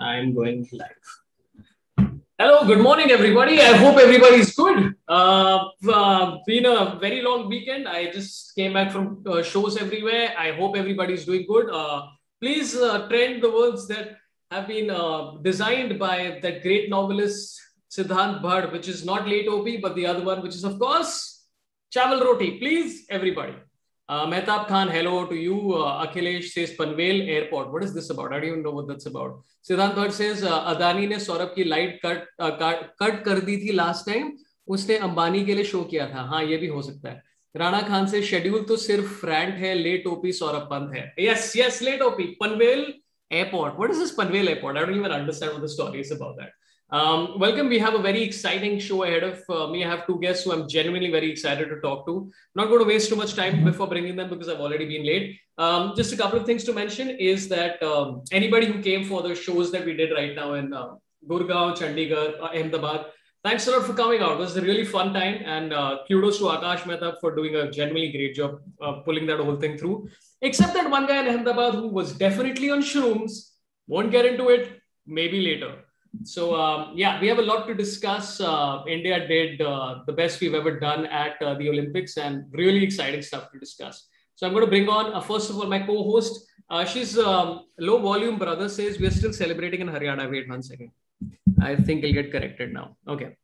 I'm going live. Hello, good morning, everybody. I hope everybody's good. Uh, uh, been a very long weekend. I just came back from uh, shows everywhere. I hope everybody's doing good. Uh, please uh, trend the words that have been uh, designed by that great novelist Siddhant Bhatt, which is not late OP, but the other one, which is, of course, Chawal Roti. Please, everybody. Uh, Mehtab Khan, hello to you. Uh, Akhilesh says Panvel Airport. What is this about? I don't even know what that's about. Siddhant Bhatt says uh, Adani ने सौरभ की light cut cut कर दी थी last time उसने अंबानी के लिए show किया था हाँ ये भी हो सकता है राणा खान से शेड्यूल तो सिर्फ़ फ्रैंट है लेट ओपी सौरभ पंत है yes yes let OP Panvel airport what is this Panvel airport I don't even understand what the story is about that Um, welcome. We have a very exciting show ahead of uh, me. I have two guests who I'm genuinely very excited to talk to. Not going to waste too much time before bringing them because I've already been late. Um, just a couple of things to mention is that um, anybody who came for the shows that we did right now in uh, Gurgaon, Chandigarh, uh, Ahmedabad, thanks a lot for coming out. It was a really fun time. And uh, kudos to Akash Mehta for doing a genuinely great job uh, pulling that whole thing through. Except that one guy in Ahmedabad who was definitely on shrooms. Won't get into it. Maybe later. So um, yeah, we have a lot to discuss. Uh, India did uh, the best we've ever done at uh, the Olympics, and really exciting stuff to discuss. So I'm going to bring on uh, first of all my co-host. Uh, she's um, low volume. Brother says we're still celebrating in Haryana. Wait one second. I think I'll get corrected now. Okay.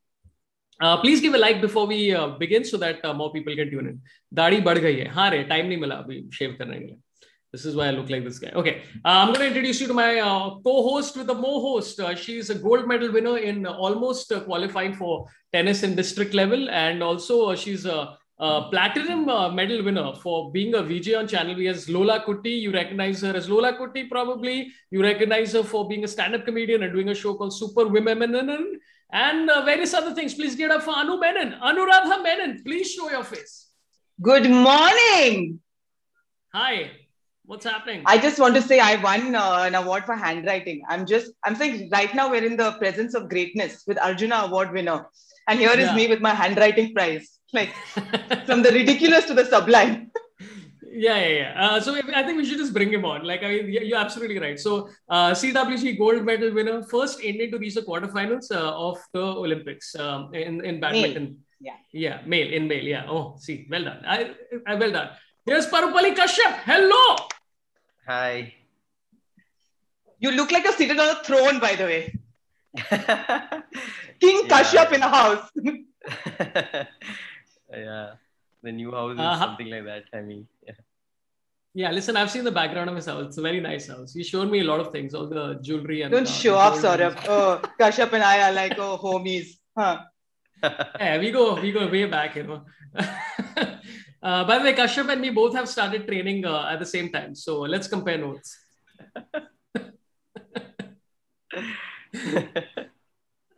Uh, please give a like before we begin so that more people can tune in. दाढ़ी बढ़ गई है हाँ रे time नहीं मिला अभी शेव करने के लिए this is why I look like this guy. Okay, uh, I'm going to introduce you to my uh, co-host with the mo-host. Uh, she's a gold medal winner in almost uh, qualifying for tennis in district level, and also uh, she's a, a platinum uh, medal winner for being a VJ on Channel V as Lola Kutti. You recognize her as Lola Kutti, probably. You recognize her for being a stand-up comedian and doing a show called Super Women and various other things. Please get up for Anu Menon, Anuradha Menon. Please show your face. Good morning. Hi. What's happening? I just want to say I won uh, an award for handwriting. I'm just, I'm saying right now we're in the presence of greatness with Arjuna Award winner. And here yeah. is me with my handwriting prize. Like from the ridiculous to the sublime. yeah, yeah, yeah. Uh, so I think we should just bring him on. Like, I mean, you're absolutely right. So, uh, CWG gold medal winner, first Indian to reach the quarterfinals uh, of the Olympics um, in, in badminton. Male. Yeah. Yeah, male, in male. Yeah. Oh, see, well done. I, I well done. There's Parupalli Kashyap. Hello. Hi. You look like you're seated on a throne, by the way. King yeah. Kashyap in a house. yeah. The new house is uh-huh. something like that. I mean, yeah. Yeah, listen, I've seen the background of his house. It's a very nice house. He showed me a lot of things, all the jewelry and. Don't show off, Saurabh. Oh, Kashyap and I are like oh homies, huh? yeah, we go we go way back, you know. Uh, by the way, Kashyap and me both have started training uh, at the same time. So let's compare notes.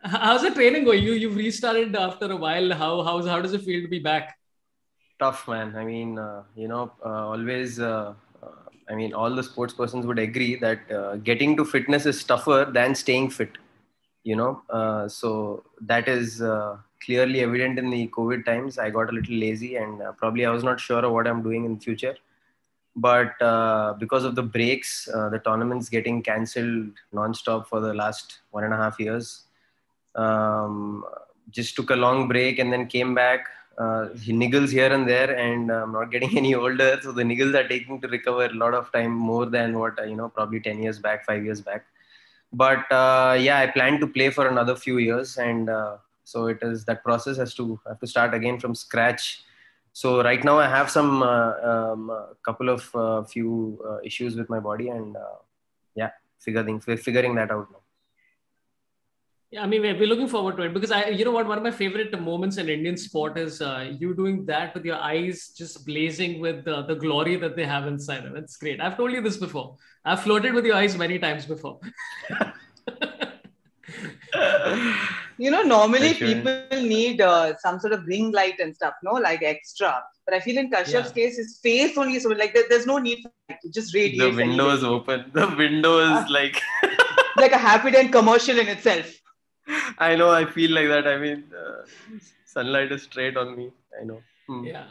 how's the training going? You you've restarted after a while. How how's how does it feel to be back? Tough, man. I mean, uh, you know, uh, always. Uh, uh, I mean, all the sports persons would agree that getting to fitness is tougher than staying fit. You know, so that is clearly evident in the COVID times. I got a little lazy and uh, probably I was not sure of what I'm doing in the future. But uh, because of the breaks, uh, the tournaments getting cancelled nonstop for the last one and a half years, um, just took a long break and then came back. Uh, niggles here and there, and I'm not getting any older, so the niggles are taking to recover a lot of time more than what you know, probably 10 years back, five years back. But uh, yeah, I plan to play for another few years, and uh, so it is that process has to have to start again from scratch so right now i have some uh, um, couple of uh, few uh, issues with my body and uh, yeah figuring figuring that out now yeah, I mean, we're looking forward to it because I, you know what, one of my favorite moments in Indian sport is uh, you doing that with your eyes just blazing with the, the glory that they have inside them. It's great. I've told you this before. I've floated with your eyes many times before. you know, normally sure. people need uh, some sort of ring light and stuff, no, like extra. But I feel in Kashyap's yeah. case, his face only so like there, there's no need for it. just radiates. The window is open. The window is uh, like like a happy day commercial in itself. I know. I feel like that. I mean, uh, sunlight is straight on me. I know. Hmm. Yeah.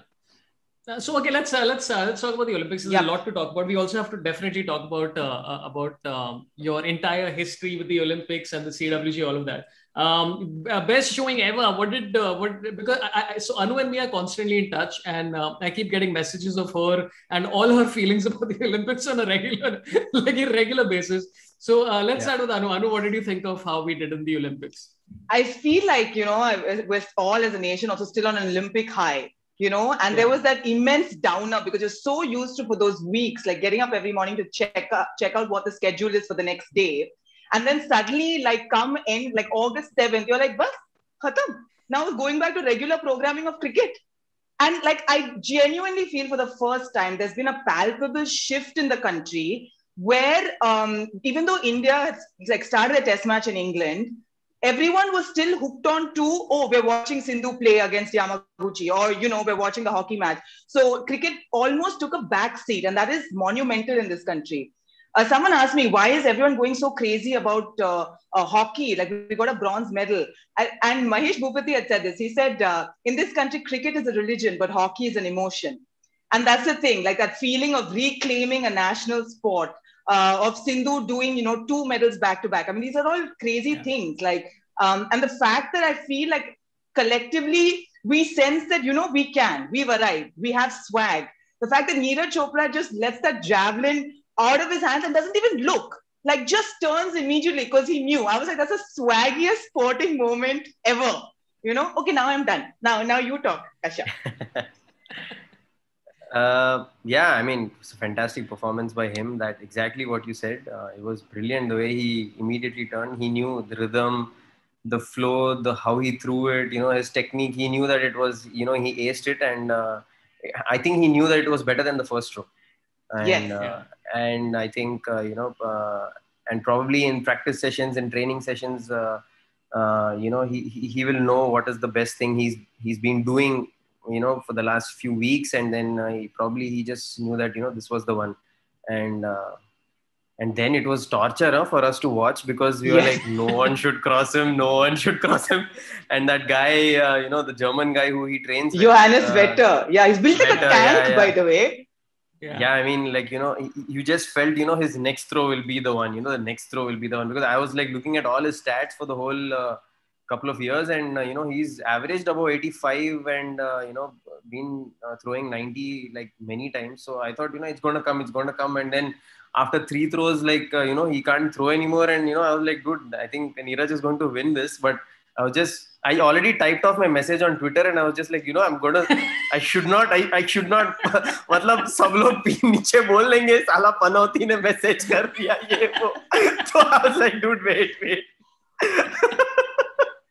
Uh, so okay, let's uh, let's uh, let's talk about the Olympics. There's a lot to talk about. We also have to definitely talk about uh, uh, about um, your entire history with the Olympics and the CWG, all of that. Um, uh, best showing ever. What did what? Because I, I, so Anu and me are constantly in touch, and I keep getting messages of her and all her feelings about the Olympics on a regular, like a regular basis. So let's yeah. start with Anu. Anu, what did you think of how we did in the Olympics? I feel like you know we're all as a nation also still on an Olympic high you know and yeah. there was that immense downer because you're so used to for those weeks like getting up every morning to check out, check out what the schedule is for the next day. And then suddenly like come in like august 7th you're like but khatam. Now going back to regular programming of cricket. And like i genuinely feel for the first time there's been a palpable shift in the country where um, even though india has like started a test match in england everyone was still hooked on to, oh, we're watching Sindhu play against Yamaguchi, or, you know, we're watching the hockey match. So cricket almost took a back seat, and that is monumental in this country. Uh, someone asked me, why is everyone going so crazy about uh, uh, hockey? Like, we got a bronze medal. And, and Mahesh Bhupathi had said this. He said, uh, in this country, cricket is a religion, but hockey is an emotion. And that's the thing, like that feeling of reclaiming a national sport uh, of Sindhu doing, you know, two medals back to back. I mean, these are all crazy yeah. things. Like, um, and the fact that I feel like collectively we sense that, you know, we can, we've arrived, we have swag. The fact that Neeraj Chopra just lets that javelin out of his hands and doesn't even look, like just turns immediately because he knew. I was like, that's the swaggiest sporting moment ever. You know, okay, now I'm done. Now, now you talk, Kasha. Uh, yeah, I mean, it's a fantastic performance by him. That exactly what you said. Uh, it was brilliant the way he immediately turned. He knew the rhythm, the flow, the how he threw it. You know, his technique. He knew that it was. You know, he aced it, and uh, I think he knew that it was better than the first throw. And, yes. Uh, and I think uh, you know, uh, and probably in practice sessions and training sessions. you know, he, he he will know what is the best thing he's he's been doing you know for the last few weeks and then uh, he probably he just knew that you know this was the one and uh, and then it was torture huh, for us to watch because we were like no one should cross him no one should cross him and that guy uh, you know the german guy who he trains johannes with, vetter yeah he's built like a tank yeah, yeah. by the way yeah. yeah. I mean, like you know, you just felt you know his next throw will be the one. You know, the next throw will be the one because I was like looking at all his stats for the whole uh, couple of years and uh, you know he's averaged about 85 and uh, you know been uh, throwing 90 like many times so i thought you know it's going to come it's going to come and then after three throws like uh, you know he can't throw anymore and you know i was like good i think Neeraj is going to win this but i was just I already typed off my message on Twitter and I was just like, you know, I'm gonna, I should not, I, I should not, मतलब सब लोग नीचे बोल लेंगे साला पनौती ने message कर दिया ये वो तो I was like, dude, wait, wait.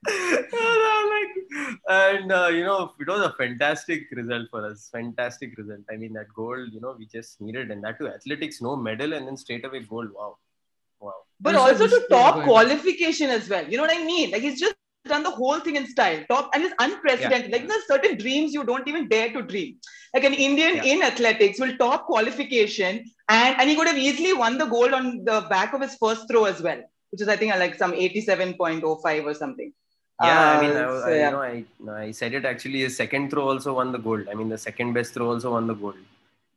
and uh, you know it was a fantastic result for us fantastic result. I mean that gold you know we just needed and that to athletics no medal and then straight away gold. Wow. Wow. But also to top qualification as well. You know what i mean? Like he's just done the whole thing in style. Top and it's unprecedented. Yeah. like there's certain dreams you don't even dare to dream. Like an indian yeah. in athletics will top qualification and and he could have easily won the gold on the back of his first throw as well which is i think like some 87.05 or something yeah, I mean, I, uh, so, yeah. I, you know, I, I said it actually. His second throw also won the gold. I mean, the second best throw also won the gold,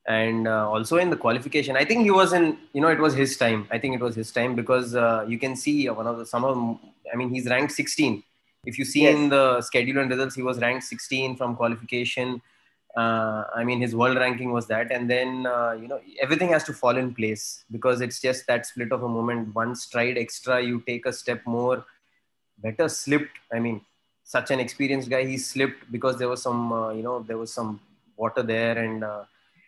and uh, also in the qualification, I think he was in. You know, it was his time. I think it was his time because uh, you can see one of the some of. I mean, he's ranked 16. If you see yes. in the schedule and results, he was ranked 16 from qualification. Uh, I mean, his world ranking was that, and then uh, you know everything has to fall in place because it's just that split of a moment. One stride extra, you take a step more better slipped. I mean, such an experienced guy, he slipped because there was some, uh, you know, there was some water there, and uh,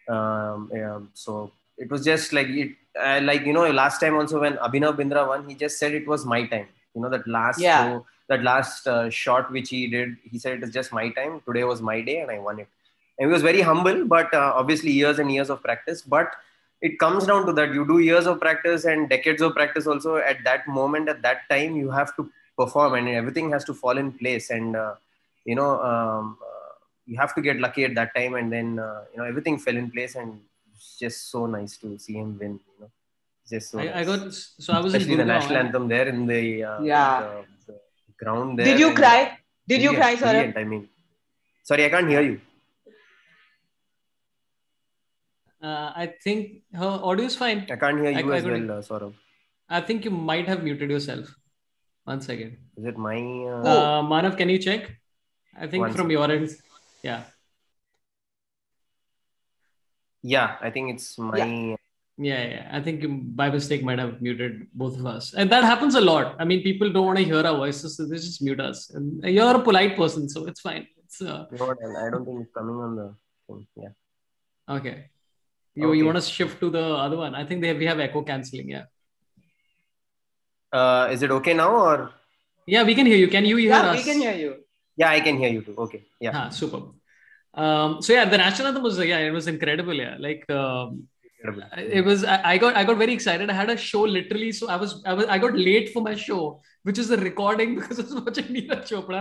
um, yeah, so it was just like it, uh, like you know, last time also when Abhinav Bindra won, he just said it was my time. You know that last yeah. Throw, that last uh, shot which he did, he said it is just my time. Today was my day, and I won it. And he was very humble, but uh, obviously years and years of practice, but it comes down to that you do years of practice and decades of practice also at that moment at that time you have to perform and everything has to fall in place and uh, you know um, uh, you have to get lucky at that time and then uh, you know everything fell in place and it's just so nice to see him win you know just so I, nice. I got so I was especially the national anthem there in the uh, yeah the, the ground there did you cry did you cry sir I mean sorry I can't hear you Uh, I think her audio is fine. I can't hear you I- I as couldn't- well, uh, Saurabh. I think you might have muted yourself. One second. Is it my? Uh, Uh, Manav, can you check? I think One from your end. Yeah. Yeah, I think it's my. Yeah, yeah. yeah. I think by mistake might have muted both of us. And that happens a lot. I mean, people don't want to hear our voices, so they just mute us. And you're a polite person, so it's fine. It's uh, I don't think it's coming on the thing. Yeah. okay. You, Okay. you want to shift to the other one? I think they have, we have echo canceling. Yeah. Uh, is it okay now or? Yeah, we can hear you. Can you hear Yeah, us? we can hear you. Yeah, I can hear you too. Okay. Yeah. Ah, super. Um, so yeah, the national anthem was yeah, it was incredible. Yeah, like um, Incredible. it was. I, I got I got very excited. I had a show literally, so I was I was I got late for my show, which is the recording because I was watching Neeraj Chopra,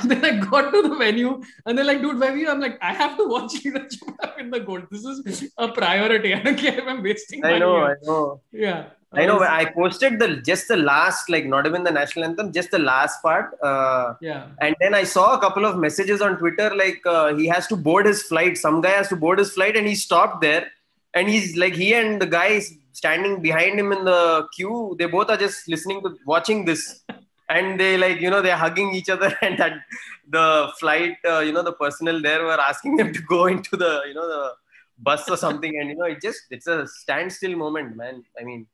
and then I got to the venue, and they're like, "Dude, where were you?" I'm like, "I have to watch Neeraj Chopra win the gold. This is a priority. I don't care if I'm wasting money." I know. I know. Yeah, I know. I posted the just the last, like not even the national anthem, just the last part. Uh, yeah. and then I saw a couple of messages on Twitter like uh, he has to board his flight. Some guy has to board his flight, and he stopped there. And he's like he and the guy is standing behind him in the queue. They both are just listening to watching this, and they like you know they're hugging each other. And that the flight, uh, you know, the personnel there were asking them to go into the you know the bus or something. And you know it just it's a standstill moment, man. I mean,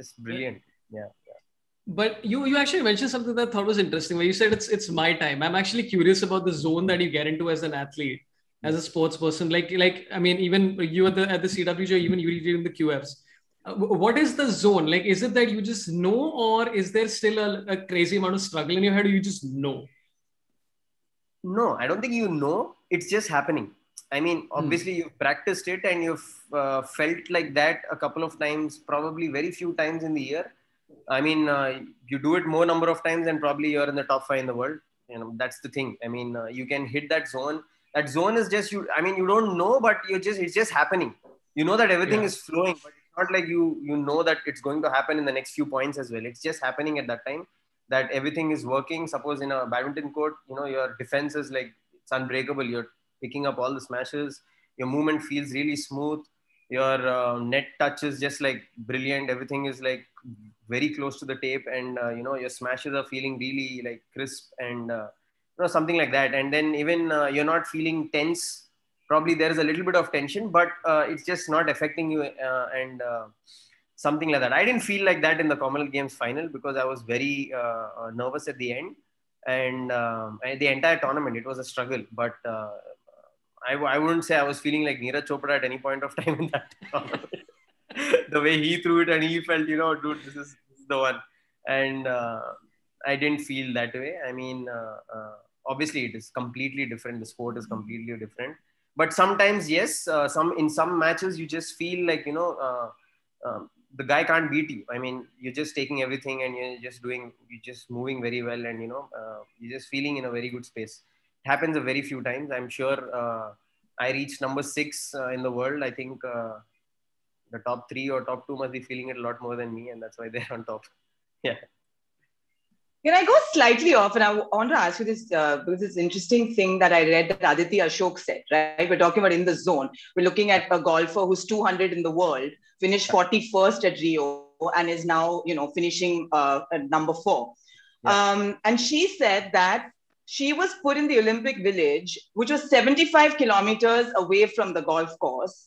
just brilliant. Yeah. But you you actually mentioned something that I thought was interesting where you said it's it's my time. I'm actually curious about the zone that you get into as an athlete, as a sports person. Like like I mean, even you at the at the CWG, even you in the QFs. Uh, what is the zone? Like, is it that you just know, or is there still a, a crazy amount of struggle in your head, or you just know? No, I don't think you know. It's just happening. I mean, obviously, you've practiced it and you've uh, felt like that a couple of times, probably very few times in the year. I mean, uh, you do it more number of times, and probably you're in the top five in the world. You know, that's the thing. I mean, uh, you can hit that zone. That zone is just you. I mean, you don't know, but you're just it's just happening. You know that everything Yeah. is flowing, but it's not like you you know that it's going to happen in the next few points as well. It's just happening at that time that everything is working. Suppose in a badminton court, you know, your defense is like it's unbreakable. You're picking up all the smashes. Your movement feels really smooth. Your uh, net touch is just like brilliant. Everything is like very close to the tape, and uh, you know your smashes are feeling really like crisp and uh, you know something like that. And then even uh, you're not feeling tense. Probably there is a little bit of tension, but uh, it's just not affecting you uh, and. Something like that. I didn't feel like that in the Commonwealth Games final because I was very nervous at the end, and, um, the entire tournament it was a struggle. But I, I wouldn't say I was feeling like Neeraj Chopra at any point of time in that the way he threw it and he felt, you know, dude, this is, this is the one. And uh, I didn't feel that way. I mean, uh, uh, obviously it is completely different. The sport is completely different. But sometimes, yes, uh, some in some matches you just feel like you know uh, um, the guy can't beat you. I mean, you're just taking everything and you're just doing, you're just moving very well, and you know, uh, you're just feeling in a very good space. It happens a very few times. I'm sure uh, I reached number six uh, in the world. I think uh, the top three or top two must be feeling it a lot more than me, and that's why they're on top. Yeah. Can I go slightly off? And I want to ask you this uh, because it's interesting thing that I read that Aditi Ashok said, right? We're talking about in the zone. We're looking at a golfer who's 200 in the world, finished 41st at Rio, and is now, you know, finishing uh, at number four. Yeah. Um, and she said that she was put in the Olympic Village, which was 75 kilometers away from the golf course.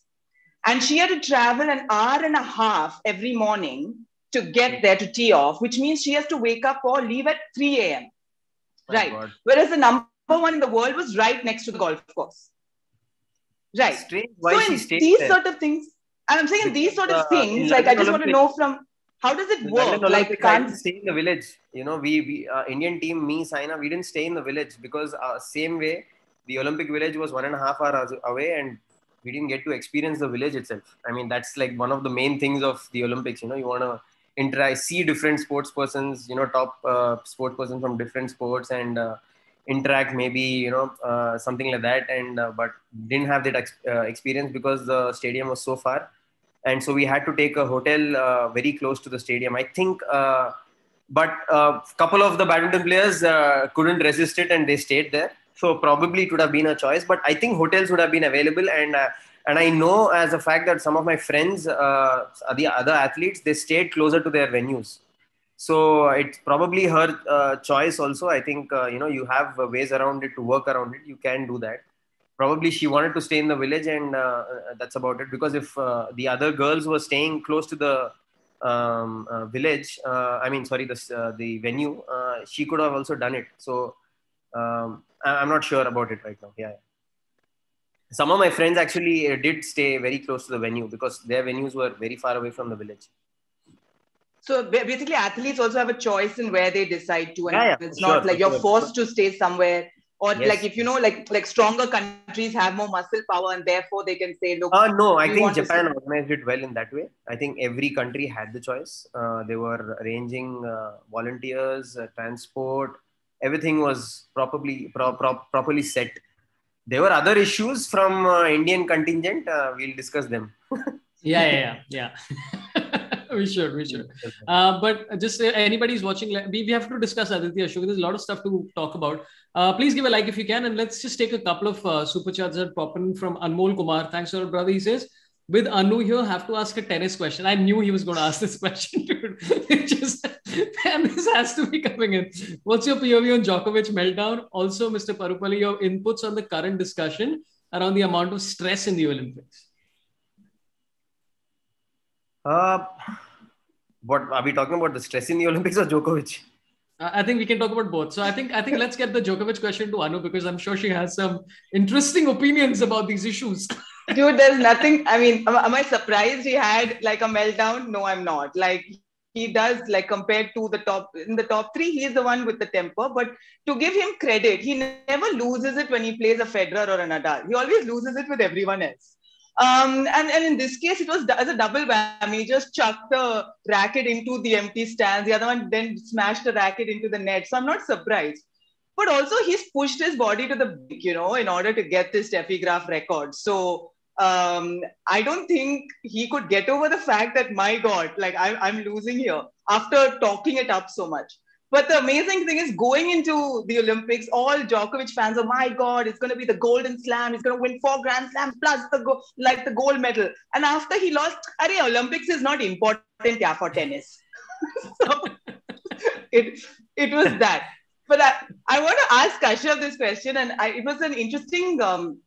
And she had to travel an hour and a half every morning to get there to tee off, which means she has to wake up or leave at 3 a.m. Right. God. Whereas the number one in the world was right next to the golf course. Right. Strange why so in these there. sort of things, and I'm saying in these sort of uh, things, like I just want to know from how does it work? London Like I can't stay in the village. You know, we, we uh, Indian team, me, Saina, we didn't stay in the village because uh, same way, the Olympic village was one and a half hours away, and we didn't get to experience the village itself. I mean, that's like one of the main things of the Olympics. You know, you want to interact, see different sports persons. You know, top uh, sports persons from different sports, and uh, interact. Maybe you know uh, something like that. And uh, but didn't have that ex- uh, experience because the stadium was so far and so we had to take a hotel uh, very close to the stadium. I think, uh, but a couple of the badminton players uh, couldn't resist it and they stayed there. So probably it would have been a choice. But I think hotels would have been available, and uh, and I know as a fact that some of my friends, uh, the other athletes, they stayed closer to their venues. So it's probably her uh, choice. Also, I think uh, you know you have ways around it to work around it. You can do that. Probably she wanted to stay in the village, and uh, that's about it. Because if uh, the other girls were staying close to the um, uh, village, I mean, sorry, the the venue, she could have also done it. So um, I'm not sure about it right now. Yeah some of my friends actually uh, did stay very close to the venue because their venues were very far away from the village. So basically, athletes also have a choice in where they decide to, and yeah, yeah, it's not like you're sure. forced to stay somewhere. Or Yes. like if you know, like like stronger countries have more muscle power, and therefore they can say, look, Uh, no, I think Japan organized it well in that way. I think every country had the choice. Uh, they were arranging uh, volunteers, uh, transport, everything was properly pro- pro- properly set. There were other issues from uh, Indian contingent. Uh, we'll discuss them. Yeah, yeah, yeah. yeah. we should, we should. Uh, but just uh, anybody's watching, we, we have to discuss Aditi Ashok. There's a lot of stuff to talk about. Uh, please give a like if you can, and let's just take a couple of uh, super chats that pop in from Anmol Kumar. Thanks, for brother. He says, with Anu here, have to ask a tennis question. I knew he was going to ask this question, dude. It just, and this has to be coming in. What's your POV on Djokovic meltdown? Also, Mr. Parupalli, your inputs on the current discussion around the amount of stress in the Olympics. Uh, what are we talking about? The stress in the Olympics or Djokovic? Uh, I think we can talk about both. So I think I think let's get the Djokovic question to Anu because I'm sure she has some interesting opinions about these issues. dude, there's nothing. I mean, am, am I surprised he had like a meltdown? No, I'm not. Like he does, like compared to the top in the top three, he is the one with the temper. But to give him credit, he never loses it when he plays a Federer or a Nadal. He always loses it with everyone else. Um, and, and in this case, it was as a double whammy. He just chucked the racket into the empty stands. The other one then smashed the racket into the net. So I'm not surprised. But also, he's pushed his body to the you know, in order to get this Steffi Graf record. So um, I don't think he could get over the fact that, my God, like I, I'm losing here after talking it up so much. But the amazing thing is going into the Olympics, all Djokovic fans are, my God, it's going to be the golden slam. He's going to win four Grand Slams plus the go- like the gold medal. And after he lost, Arey, Olympics is not important yeah, for tennis. so it, it was that. But I, I want to ask Kashyap this question, and I, it was an interesting um,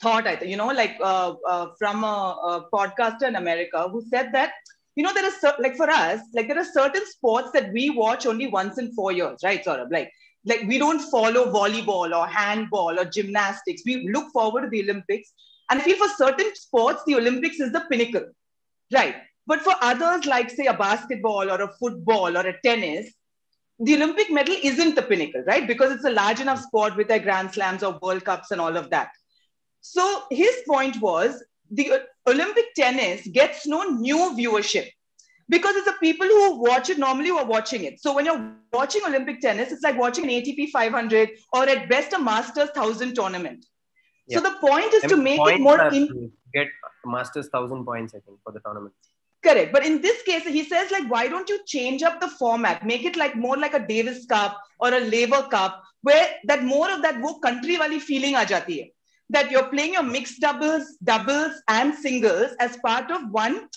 thought, I think, you know, like uh, uh, from a, a podcaster in America who said that you know, there are like for us, like there are certain sports that we watch only once in four years, right? Sort like like we don't follow volleyball or handball or gymnastics. We look forward to the Olympics, and I feel for certain sports, the Olympics is the pinnacle, right? But for others, like say a basketball or a football or a tennis, the Olympic medal isn't the pinnacle, right? Because it's a large enough sport with their Grand Slams or World Cups and all of that. So his point was the Olympic tennis gets no new viewership because it's the people who watch it normally who are watching it. So when you're watching Olympic tennis, it's like watching an ATP 500 or at best a Masters 1000 tournament. Yeah. So the point is I to make it more in- get masters thousand points, I think, for the tournament. correct. But in this case, he says like, why don't you change up the format, make it like more like a Davis Cup or a Laver Cup, where that more of that wo country wali feeling aa jati hai. That you're playing your mixed doubles, doubles, and singles as part of one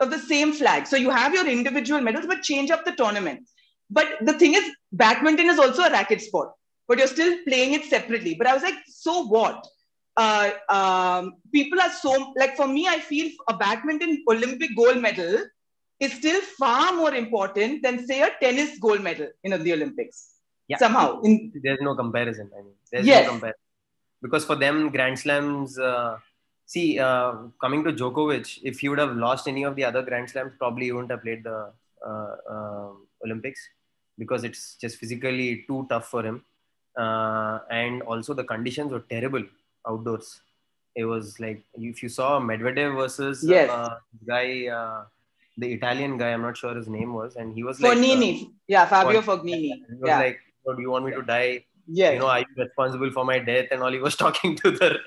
of the same flag. So you have your individual medals, but change up the tournament. But the thing is, badminton is also a racket sport, but you're still playing it separately. But I was like, so what? Uh, um, people are so like for me, I feel a badminton Olympic gold medal is still far more important than say a tennis gold medal in the Olympics. Yeah. Somehow, in There's no comparison. I mean, there's Yes. no comparison because for them, Grand Slams. Uh, see, uh, coming to Djokovic, if he would have lost any of the other Grand Slams, probably he wouldn't have played the uh, uh, Olympics because it's just physically too tough for him. Uh, and also the conditions were terrible outdoors. It was like if you saw Medvedev versus Yes. uh, guy, uh, the Italian guy, I'm not sure his name was, and he was like, uh, yeah, Fabio Fog- Fognini, he was yeah, like, "Oh, "Do you want me to die? Yes. You know, are you responsible for my death?" And all he was talking to the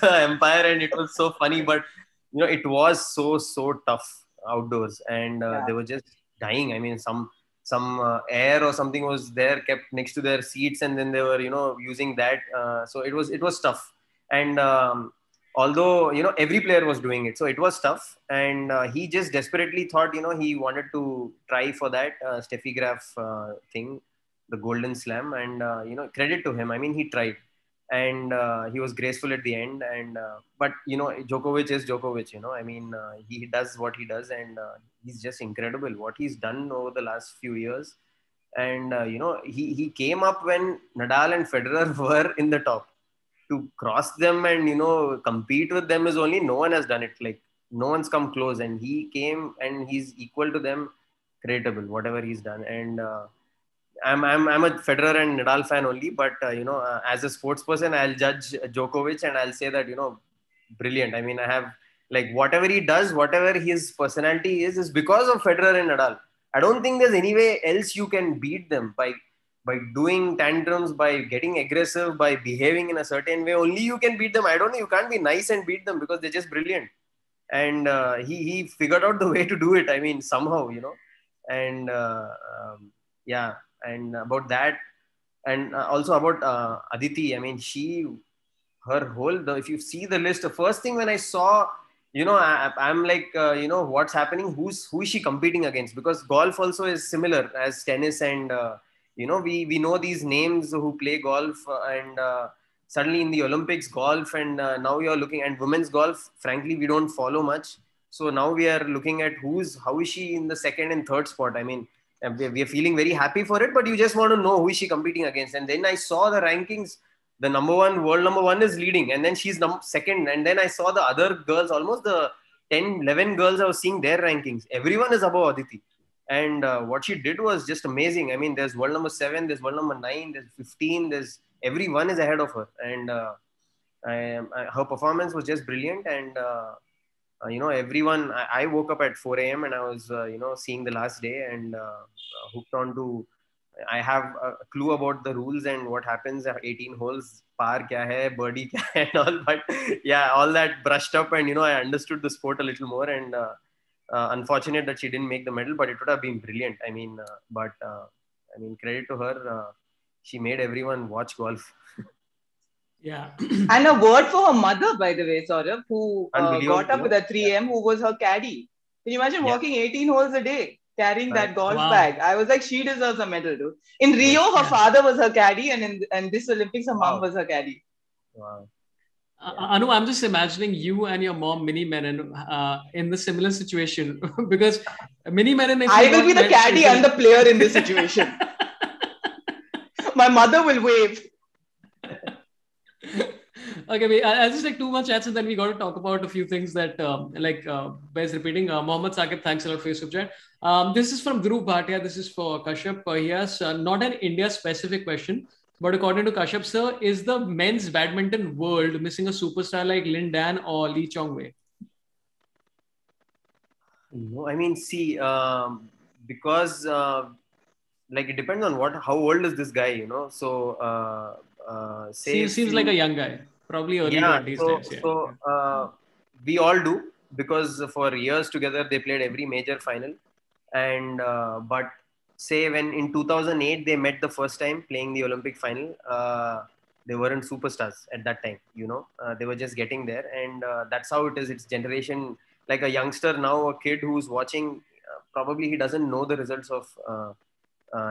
the empire, and it was so funny. But you know, it was so so tough outdoors, and uh, Yeah. they were just dying. I mean, some some uh, air or something was there kept next to their seats, and then they were you know using that. Uh, so it was it was tough, and um, although you know every player was doing it so it was tough and uh, he just desperately thought you know he wanted to try for that uh, steffi graf uh, thing the golden slam and uh, you know credit to him. I mean he tried and uh, he was graceful at the end and uh, but you know Djokovic is Djokovic you know. I mean uh, he does what he does and uh, he's just incredible. What he's done over the last few years and you know he he came up when Nadal and Federer were in the top. To cross them and you know compete with them is only no one has done it. Like no one's come close and he came and he's equal to them creditable whatever he's done. And uh, I'm, I'm, I'm a Federer and Nadal fan only, but uh, you know, uh, as a sports person, I'll judge Djokovic and I'll say that you know, brilliant. I mean, I have like whatever he does, whatever his personality is, is because of Federer and Nadal. I don't think there's any way else you can beat them by by doing tantrums, by getting aggressive, by behaving in a certain way. Only you can beat them. I don't know. You can't be nice and beat them because they're just brilliant. And uh, he he figured out the way to do it. I mean, somehow, you know. And uh, um, yeah, and about that and uh, also about uh, aditi. I mean she her whole the, if you see the list the first thing when i saw you know I, am like uh, you know what's happening who's who is she competing against? Because golf also is similar as tennis and uh, you know we we know these names who play golf uh, and uh, suddenly in the olympics golf and now you're looking and women's golf frankly we don't follow much. So now we are looking at who's how is she in the second and third spot? I mean we are feeling very happy for it, but you just want to know who is she competing against. And then I saw the rankings. The number one, world number one is leading, and then she's num- second. And then I saw the other girls, almost the 10, 11 girls I was seeing their rankings. Everyone is above Aditi. And uh, what she did was just amazing. I mean, there's world number seven, there's world number nine, there's 15, there's everyone is ahead of her. And uh, I, I, her performance was just brilliant. And uh, uh, you know everyone I, I, woke up at 4 a.m and i was uh, you know seeing the last day and uh, hooked on to i have a clue about the rules and what happens. At 18 holes par kya hai birdie kya hai and all. But yeah all that brushed up and you know i understood the sport a little more and uh, uh, unfortunate that she didn't make the medal but it would have been brilliant. I mean uh, but i mean credit to her she made everyone watch golf Yeah. and a word for her mother, by the way, Saurabh, who uh, got up with a 3M, yeah. who was her caddy. Can you imagine yeah. walking 18 holes a day, carrying right. that golf wow. bag? I was like, she deserves a medal, dude. In Rio, her yeah. father was her caddy, and in and this Olympics, her wow. mom was her caddy. Wow. Uh, Anu, I'm just imagining you and your mom, Mini Menon, uh, in the similar situation because Mini Menon. I will be the caddy and the player in this situation. My mother will wave okay, we, I'll just take two more chats and then we got to talk about a few things that um, like uh, bears repeating. Uh, Mohammed Saqib, thanks a lot for your chat. Um, this is from Dhruv Bhatia. This is for Kashyap. Uh, he has uh, not an India specific question, but according to Kashyap, sir, is the men's badminton world missing a superstar like Lin Dan or Lee Chong Wei? No, I mean, see, um, because uh, like it depends on what, how old is this guy, you know? So, uh, uh, say seems, seems like a young guy. Probably early yeah, 20s so, times, yeah. so uh, we all do because for years together they played every major final. And uh, but say when in 2008 they met the first time playing the olympic final uh, they weren't superstars at that time you know? Uh, they were just getting there. And uh, that's how it is. It's generation like a youngster now a kid who's watching uh, probably he doesn't know the results of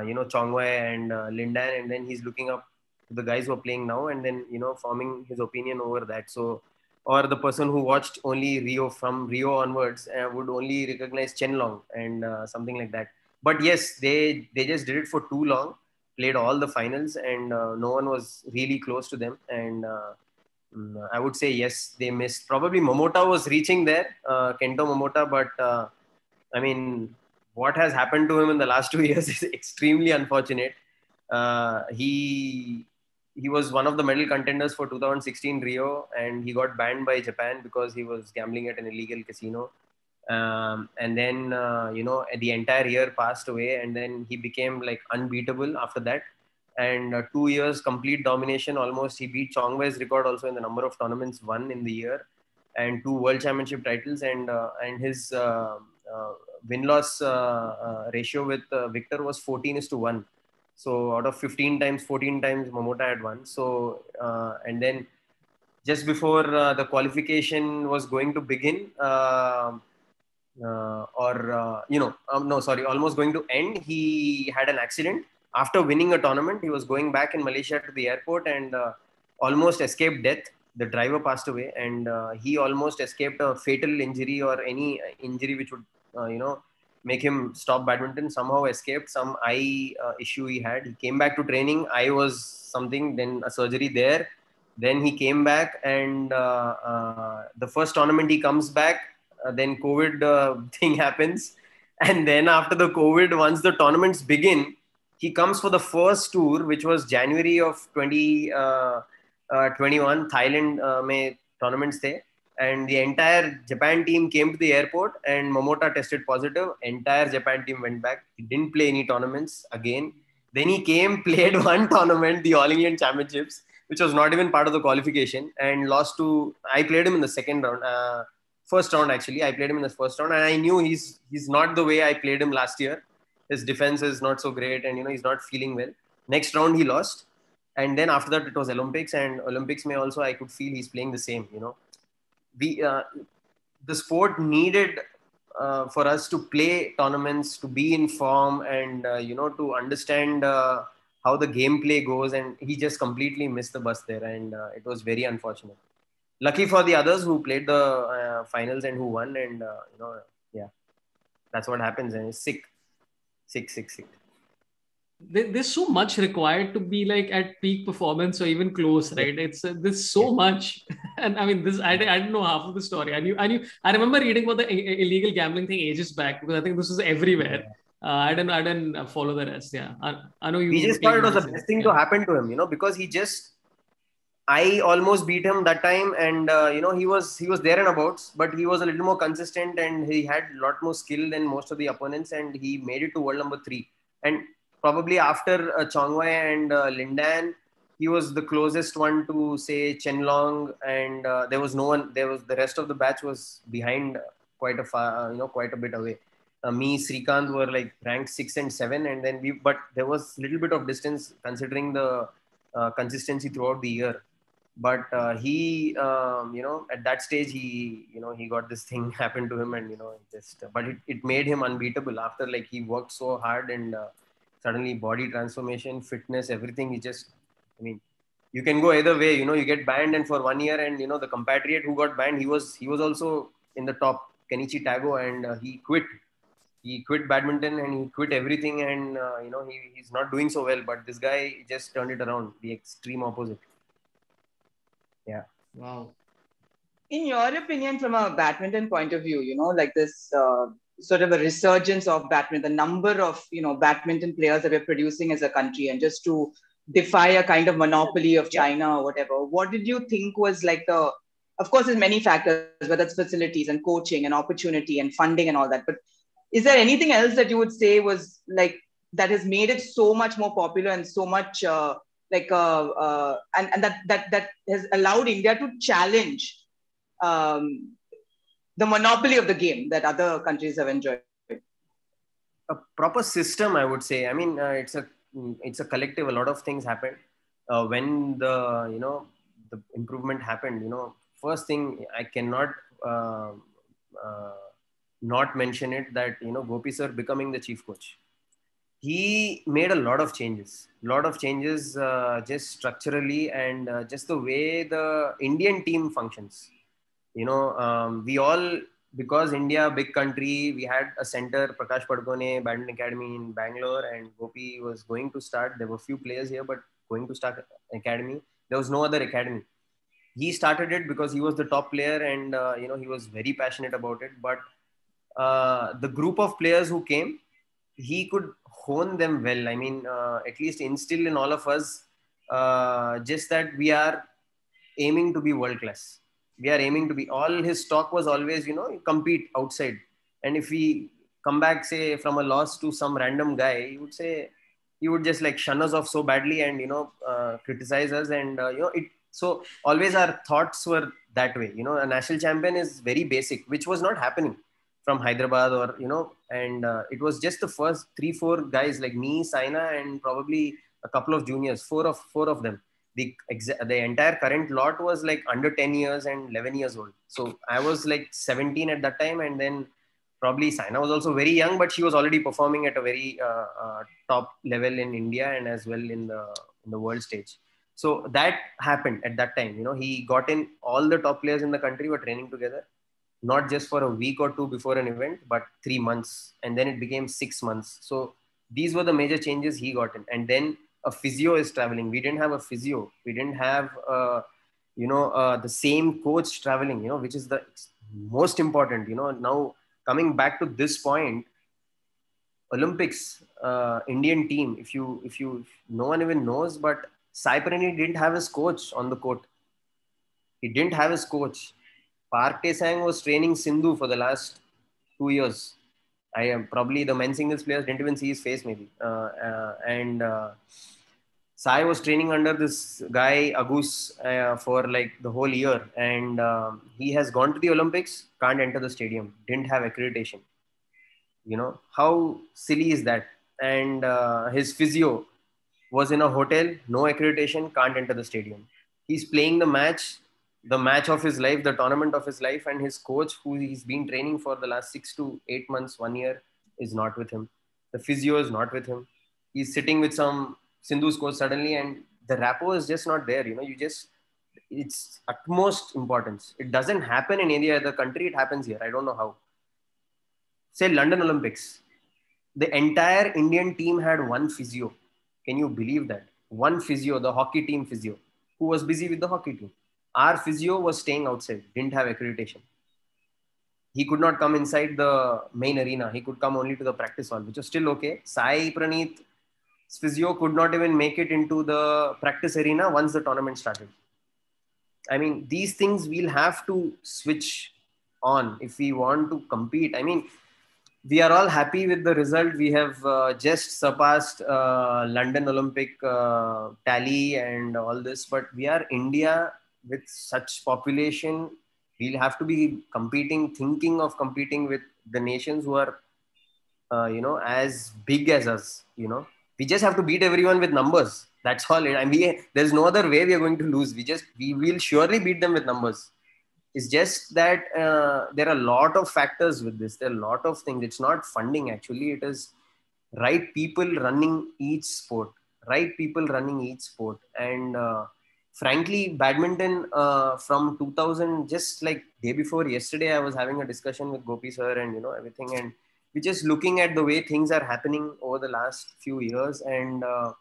you know Chong Wei and Lin Dan. And then he's looking up the guys who are playing now and then you know forming his opinion over that. So or the person who watched only rio from rio onwards uh, would only recognize chen long and uh, something like that. But yes they they just did it for too long played all the finals and uh, no one was really close to them. And uh, mm, i would say yes they missed. Probably momota was reaching there uh, kento momota but uh, i mean what has happened to him in the last two years is extremely unfortunate. He he was one of the medal contenders for 2016 Rio, and he got banned by Japan because he was gambling at an illegal casino. Um, and then uh, you know the entire year passed away, and then he became like unbeatable after that. And uh, two years complete domination, almost he beat Chong Wei's record also in the number of tournaments won in the year, and two world championship titles. And uh, and his uh, uh, win loss uh, ratio with Viktor was 14 is to one so out of 15 times, 14 times Momota had won. So uh, and then just before uh, the qualification was going to begin, uh, uh, or uh, you know, um, no, sorry, almost going to end, he had an accident. After winning a tournament, he was going back in Malaysia to the airport and uh, almost escaped death. The driver passed away, and uh, he almost escaped a fatal injury or any injury which would, you know, make him stop badminton. Somehow escaped some eye issue he had. He came back to training. I was something, then a surgery there then he came back and uh, uh, the first tournament he comes back uh, then covid thing happens and then after the covid once the tournaments begin he comes for the first tour which was january of 2021 thailand may tournaments there and the entire Japan team came to the airport and Momota tested positive. Entire Japan team went back. He didn't play any tournaments again. Then he came, played one tournament, the All England Championships, which was not even part of the qualification, and lost to. I played him in the second round, uh, first round actually. I played him in the first round, and I knew he's he's not the way I played him last year. His defense is not so great, and you know he's not feeling well. Next round he lost, and then after that it was Olympics, and Olympics may also I could feel he's playing the same. You know, we uh, the sport needed uh, for us to play tournaments, to be in form, and uh, you know to understand uh, how the gameplay goes. And he just completely missed the bus there and uh, it was very unfortunate. Lucky for the others who played the uh, finals and who won and you know yeah. That's what happens and it's sick. Sick sick sick there's so much required to be like at peak performance or even close right it's uh, there's so much and i mean this I, I didn't know half of the story i knew i knew i remember reading about the illegal gambling thing ages back because i think this was everywhere uh, I didn't I didn't follow the rest. Yeah, I, I know you. Just thought it was the best thing yeah. to happen to him, you know, because he just. I almost beat him that time, and uh, you know he was he was there and abouts, but he was a little more consistent and he had a lot more skill than most of the opponents, and he made it to world number three. And probably after uh, Chong Wei and uh, Lin Dan, he was the closest one to say Chen Long, and uh, there was no one. There was the rest of the batch was behind quite a far, uh, you know, quite a bit away uh, me, Srikanth were like ranked six and seven, and then we. But there was little bit of distance considering the uh, consistency throughout the year. But uh, he, um, you know, at that stage, he, you know, he got this thing happened to him, and you know, just. but it, it made him unbeatable after like he worked so hard and suddenly body transformation, fitness, everything. is just, I mean, you can go either way. You know, you get banned, and for one year, and you know, the compatriot who got banned, he was he was also in the top. Kenichi Tago, and uh, he quit he quit badminton and he quit everything and uh, you know he, he's not doing so well but this guy just turned it around the extreme opposite yeah wow in your opinion from a badminton point of view you know like this uh, sort of a resurgence of badminton the number of you know badminton players that we're producing as a country and just to defy a kind of monopoly of china or whatever what did you think was like the of course there's many factors whether it's facilities and coaching and opportunity and funding and all that but is there anything else that you would say was like that has made it so much more popular and so much uh, like uh, uh, and, and that that that has allowed India to challenge um, the monopoly of the game that other countries have enjoyed. A proper system, I would say. I mean, uh, it's a it's a collective. A lot of things happened uh, when the you know the improvement happened. You know, first thing I cannot. Uh, not mention it that you know Gopi sir becoming the chief coach. He made a lot of changes, a lot of changes uh, just structurally and uh, just the way the Indian team functions. You know, um, we all because India big country, we had a center Prakash Padukone Badminton Academy in Bangalore, and Gopi was going to start. There were few players here, but going to start academy. There was no other academy. He started it because he was the top player, and uh, you know he was very passionate about it. But uh, the group of players who came, he could hone them well. I mean, uh, at least instill in all of us uh, just that we are aiming to be world class. We are aiming to be. All his talk was always, you know, compete outside. And if we come back, say, from a loss to some random guy, he would say, he would just like shun us off so badly and, you know, uh, criticize us. And, uh, you know, it, so always our thoughts were that way. You know, a national champion is very basic, which was not happening from Hyderabad or you know, and uh, it was just the first three four guys like me, Saina, and probably a couple of juniors, four of four of them. The the entire current lot was like under 10 years and 11 years old. So I was like 17 at that time, and then probably Saina was also very young, but she was already performing at a very uh, uh, top level in India and as well in the in the world stage. So that happened at that time. You know, he got in all the top players in the country were training together, not just for a week or two before an event, but three months, and then it became six months. So these were the major changes he got in, and then a physio is traveling. We didn't have a physio. We didn't have, uh, you know, uh, the same coach traveling. You know, which is the most important. You know, now coming back to this point, Olympics, uh, Indian team. If you, if you, if no one even knows, but Sai Praneeth didn't have his coach on the court. He didn't have his coach. Park Tae-sang was training Sindhu for the last two years. I am probably the men singles players didn't even see his face maybe. Uh, uh, and uh, Sai was training under this guy Agus uh, for like the whole year, and um, he has gone to the Olympics, can't enter the stadium, didn't have accreditation. You know how silly is that? And uh, his physio was in a hotel, no accreditation, can't enter the stadium. He's playing the match the match of his life, the tournament of his life, and his coach, who he's been training for the last six to eight months, one year, is not with him. The physio is not with him. He's sitting with some Sindhu's coach suddenly, and the rapport is just not there. You know, you just it's utmost importance. It doesn't happen in any other country. It happens here. I don't know how. Say London Olympics, the entire Indian team had one physio. Can you believe that? One physio, the hockey team physio, who was busy with the hockey team our physio was staying outside, didn't have accreditation. He could not come inside the main arena. He could come only to the practice hall, which was still okay. Sai Praneeth physio could not even make it into the practice arena once the tournament started. I mean, these things we'll have to switch on if we want to compete. I mean, we are all happy with the result. We have uh, just surpassed uh, London Olympic uh, tally and all this, but we are India with such population we'll have to be competing thinking of competing with the nations who are uh, you know as big as us you know. We just have to beat everyone with numbers. That's all. It I mean, there's no other way we are going to lose. We just we will surely beat them with numbers. It's just that uh, there are a lot of factors with this. There are a lot of things. It's not funding actually. It is right people running each sport right people running each sport. And uh, frankly badminton uh, from 2000 just like day before yesterday i was having a discussion with gopi sir and you know everything and we're just looking at the way things are happening over the last few years. And uh,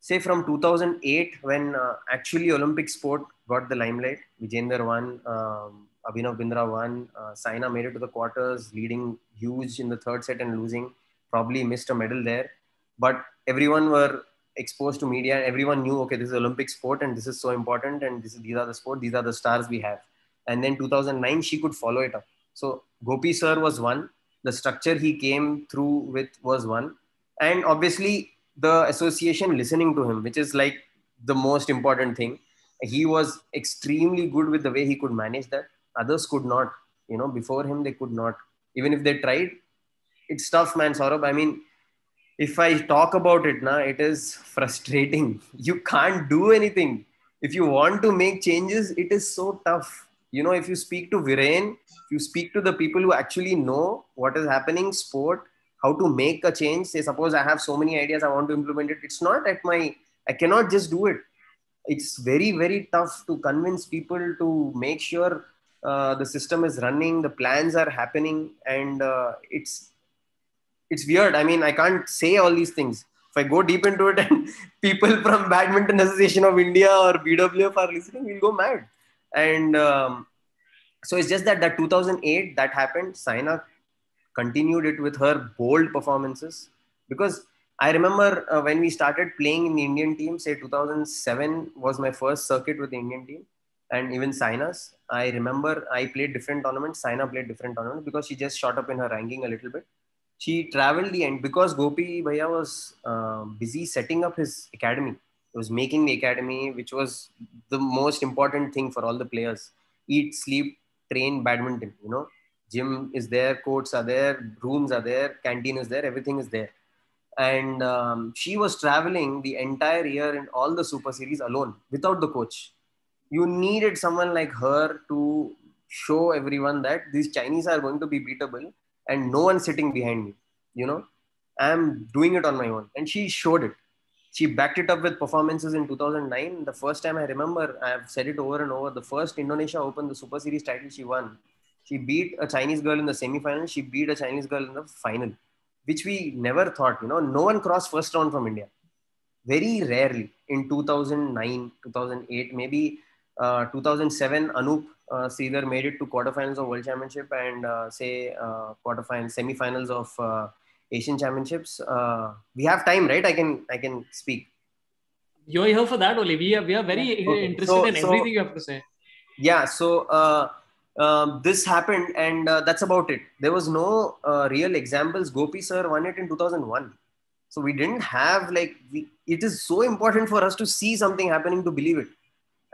say from 2008 when uh, actually olympic sport got the limelight vijender won um, abhinav bindra won uh, saina made it to the quarters leading huge in the third set and losing probably missed a medal there. But everyone were exposed to media everyone knew okay this is olympic sport and this is so important and this is these are the sport these are the stars we have. And then 2009 she could follow it up. So gopi sir was one. The structure he came through with was one. And obviously the association listening to him which is like the most important thing he was extremely good with the way he could manage that. Others could not you know before him they could not. Even if they tried it's tough man Saurabh. i mean if I talk about it now, it is frustrating. You can't do anything. If you want to make changes, it is so tough. You know, if you speak to Viren, if you speak to the people who actually know what is happening, sport, how to make a change. Say, suppose I have so many ideas, I want to implement it. It's not at my, I cannot just do it. It's very, very tough to convince people to make sure uh, the system is running, the plans are happening, and uh, it's it's weird. I mean, I can't say all these things. If I go deep into it and people from Badminton Association of India or BWF are listening, we'll go mad. And um, so it's just that that 2008 that happened. Saina continued it with her bold performances because I remember uh, when we started playing in the Indian team, say 2007 was my first circuit with the Indian team, and even Saina's. I remember I played different tournaments. Saina played different tournaments because she just shot up in her ranking a little bit she traveled the end because Gopi Bhaiya was uh, busy setting up his academy. He was making the academy, which was the most important thing for all the players. Eat, sleep, train badminton. You know, gym is there, courts are there, rooms are there, canteen is there, everything is there. and um, she was traveling the entire year in all the super series alone without the coach you needed someone like her to show everyone that these chinese are going to be beatable and no one sitting behind me you know? I'm doing it on my own. And she showed it. She backed it up with performances in 2009 the first time i remember i've said it over and over the first indonesia open the super series title she won she beat a chinese girl in the semi-final she beat a chinese girl in the final which we never thought. You know, no one crossed first round from India. Very rarely. In 2009, 2008, maybe uh, 2007, Anup uh, Sridhar made it to quarterfinals of World Championship and uh, say uh, quarterfinals, semi-finals of uh, Asian Championships. Uh, we have time, right? I can I can speak. You're here for that, Oli. We are we are very okay. interested so, in everything so, you have to say. Yeah. So uh, um, this happened and uh, that's about it there was no uh, real examples gopi sir won it in 2001 so we didn't have like we, it is so important for us to see something happening to believe it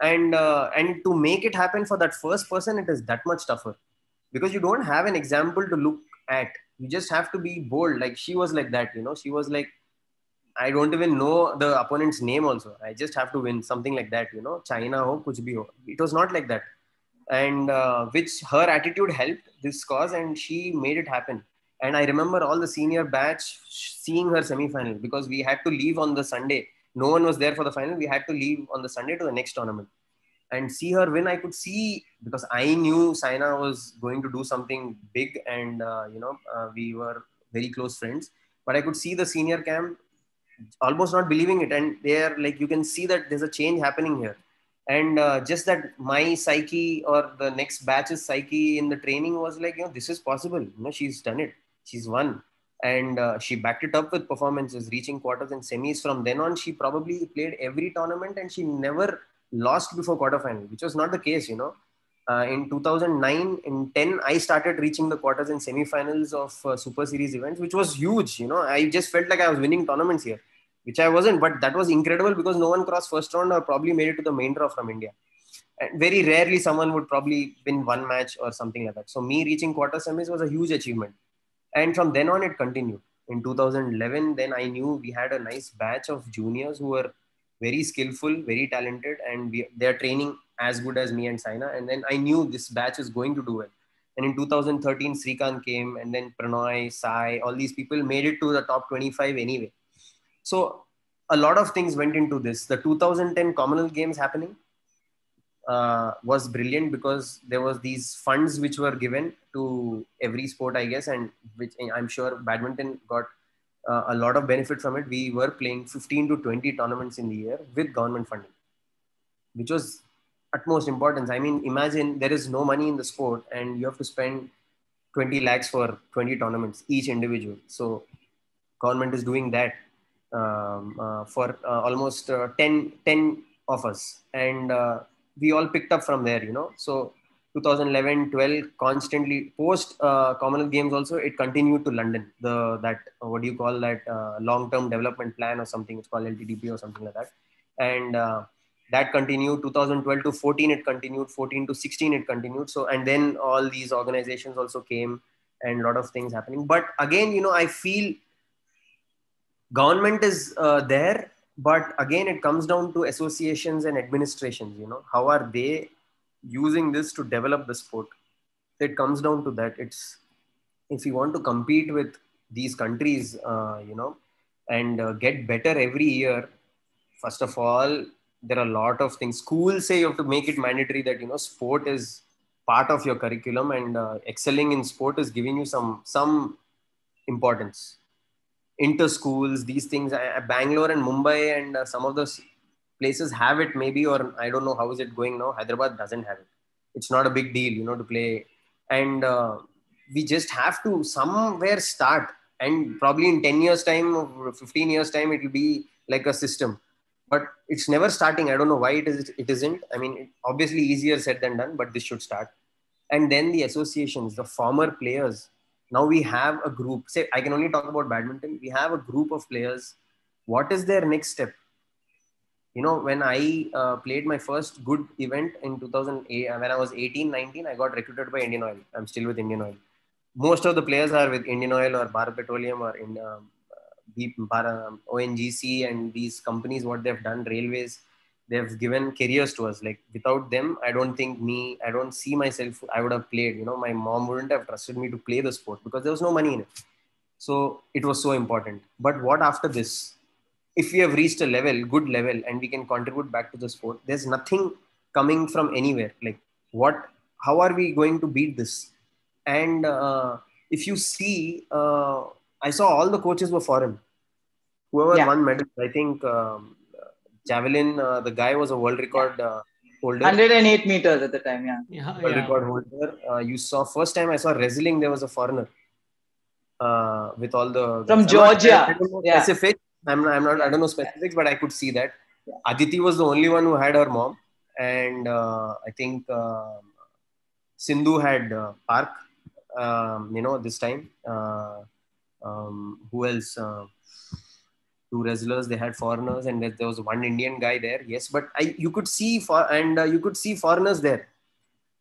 and uh, and to make it happen for that first person it is that much tougher. Because you don't have an example to look at. You just have to be bold. Like she was like that you know? She was like i don't even know the opponent's name also. I just have to win something like that you know? China ho kuch bhi ho. It was not like that. And uh, which her attitude helped this cause and she made it happen. And i remember all the senior batch seeing her semi-final because we had to leave on the sunday no one was there for the final. We had to leave on the sunday to the next tournament and see her win. I could see because i knew saina was going to do something big and uh, you know uh, we were very close friends but i could see the senior camp almost not believing it. And they're like you can see that there's a change happening here. And uh, just that my psyche or the next batch's psyche in the training was like you know this is possible. You know she's done it. She's won and uh, she backed it up with performances reaching quarters and semis from then on she probably played every tournament and she never lost before quarterfinal which was not the case you know uh, in 2009 in 10 i started reaching the quarters and semifinals of uh, super series events which was huge you know i just felt like i was winning tournaments here which I wasn't, but that was incredible because no one crossed first round or probably made it to the main draw from India. And very rarely someone would probably win one match or something like that. So me reaching quarter semis was a huge achievement. And from then on, it continued. In 2011, then I knew we had a nice batch of juniors who were very skillful, very talented, and we, they're training as good as me and Saina. And then I knew this batch is going to do well. And in 2013, Srikanth came, and then Pranoy, Sai, all these people made it to the top 25 anyway. So a lot of things went into this. The 2010 Commonwealth Games happening uh, was brilliant because there was these funds which were given to every sport, I guess, and which I'm sure badminton got uh, a lot of benefit from it. We were playing 15 to 20 tournaments in the year with government funding, which was utmost importance. I mean, imagine there is no money in the sport and you have to spend 20 lakhs for 20 tournaments each individual. So government is doing that um, uh, for uh, almost uh, 10, 10 of us. And we all picked up from there, you know. So 2011, 12, constantly post uh, Commonwealth Games also, it continued to London. The that what do you call that uh, long-term development plan or something? It's called LTDP or something like that. And that continued 2012 to 14 it continued 14 to 16 it continued so and then all these organizations also came and a lot of things happening but again you know i feel government is uh, there but again it comes down to associations and administrations you know. How are they using this to develop the sport? It comes down to that. It's if you want to compete with these countries uh, you know and uh, get better every year first of all there are a lot of things. Schools say you have to make it mandatory that you know sport is part of your curriculum and uh, excelling in sport is giving you some some importance inter schools, these things. Bangalore and Mumbai and uh, some of those places have it maybe, or I don't know how is it going now. Hyderabad doesn't have it. It's not a big deal, you know, to play. And uh, we just have to somewhere start. And probably in 10 years' time or 15 years' time, it will be like a system. But it's never starting. I don't know why it is. It isn't. I mean, it, obviously easier said than done. But this should start. And then the associations, the former players, now we have a group. Say i can only talk about badminton. We have a group of players. What is their next step? You know when i uh, played my first good event in 2008 uh, when i was 18 19 i got recruited by indian oil. I'm still with indian oil. Most of the players are with indian oil or bharat petroleum or in um, ONGC and these companies, what they've done, railways, they've given careers to us. Like without them, I don't think me, I don't see myself, I would have played. You know, my mom wouldn't have trusted me to play the sport because there was no money in it. So it was so important. But what after this? If we have reached a level, good level, and we can contribute back to the sport, there's nothing coming from anywhere. Like what? How are we going to beat this? And uh, if you see, uh, I saw all the coaches were foreign. Whoever yeah. won medal, I think um, javelin, uh, the guy was a world record uh, holder. 108 meters at the time, yeah. yeah world yeah. record holder. Uh, you saw first time I saw wrestling, there was a foreigner uh, with all the from Georgia. yeah. Specific. I'm not, I'm not. I don't know specifics, but I could see that. Aditi was the only one who had her mom, and uh, I think um, Sindhu had uh, Park. Um, you know, this time. Um, who else? Two wrestlers they had foreigners and there was one indian guy there yes but I, you could see for and uh, you could see foreigners there.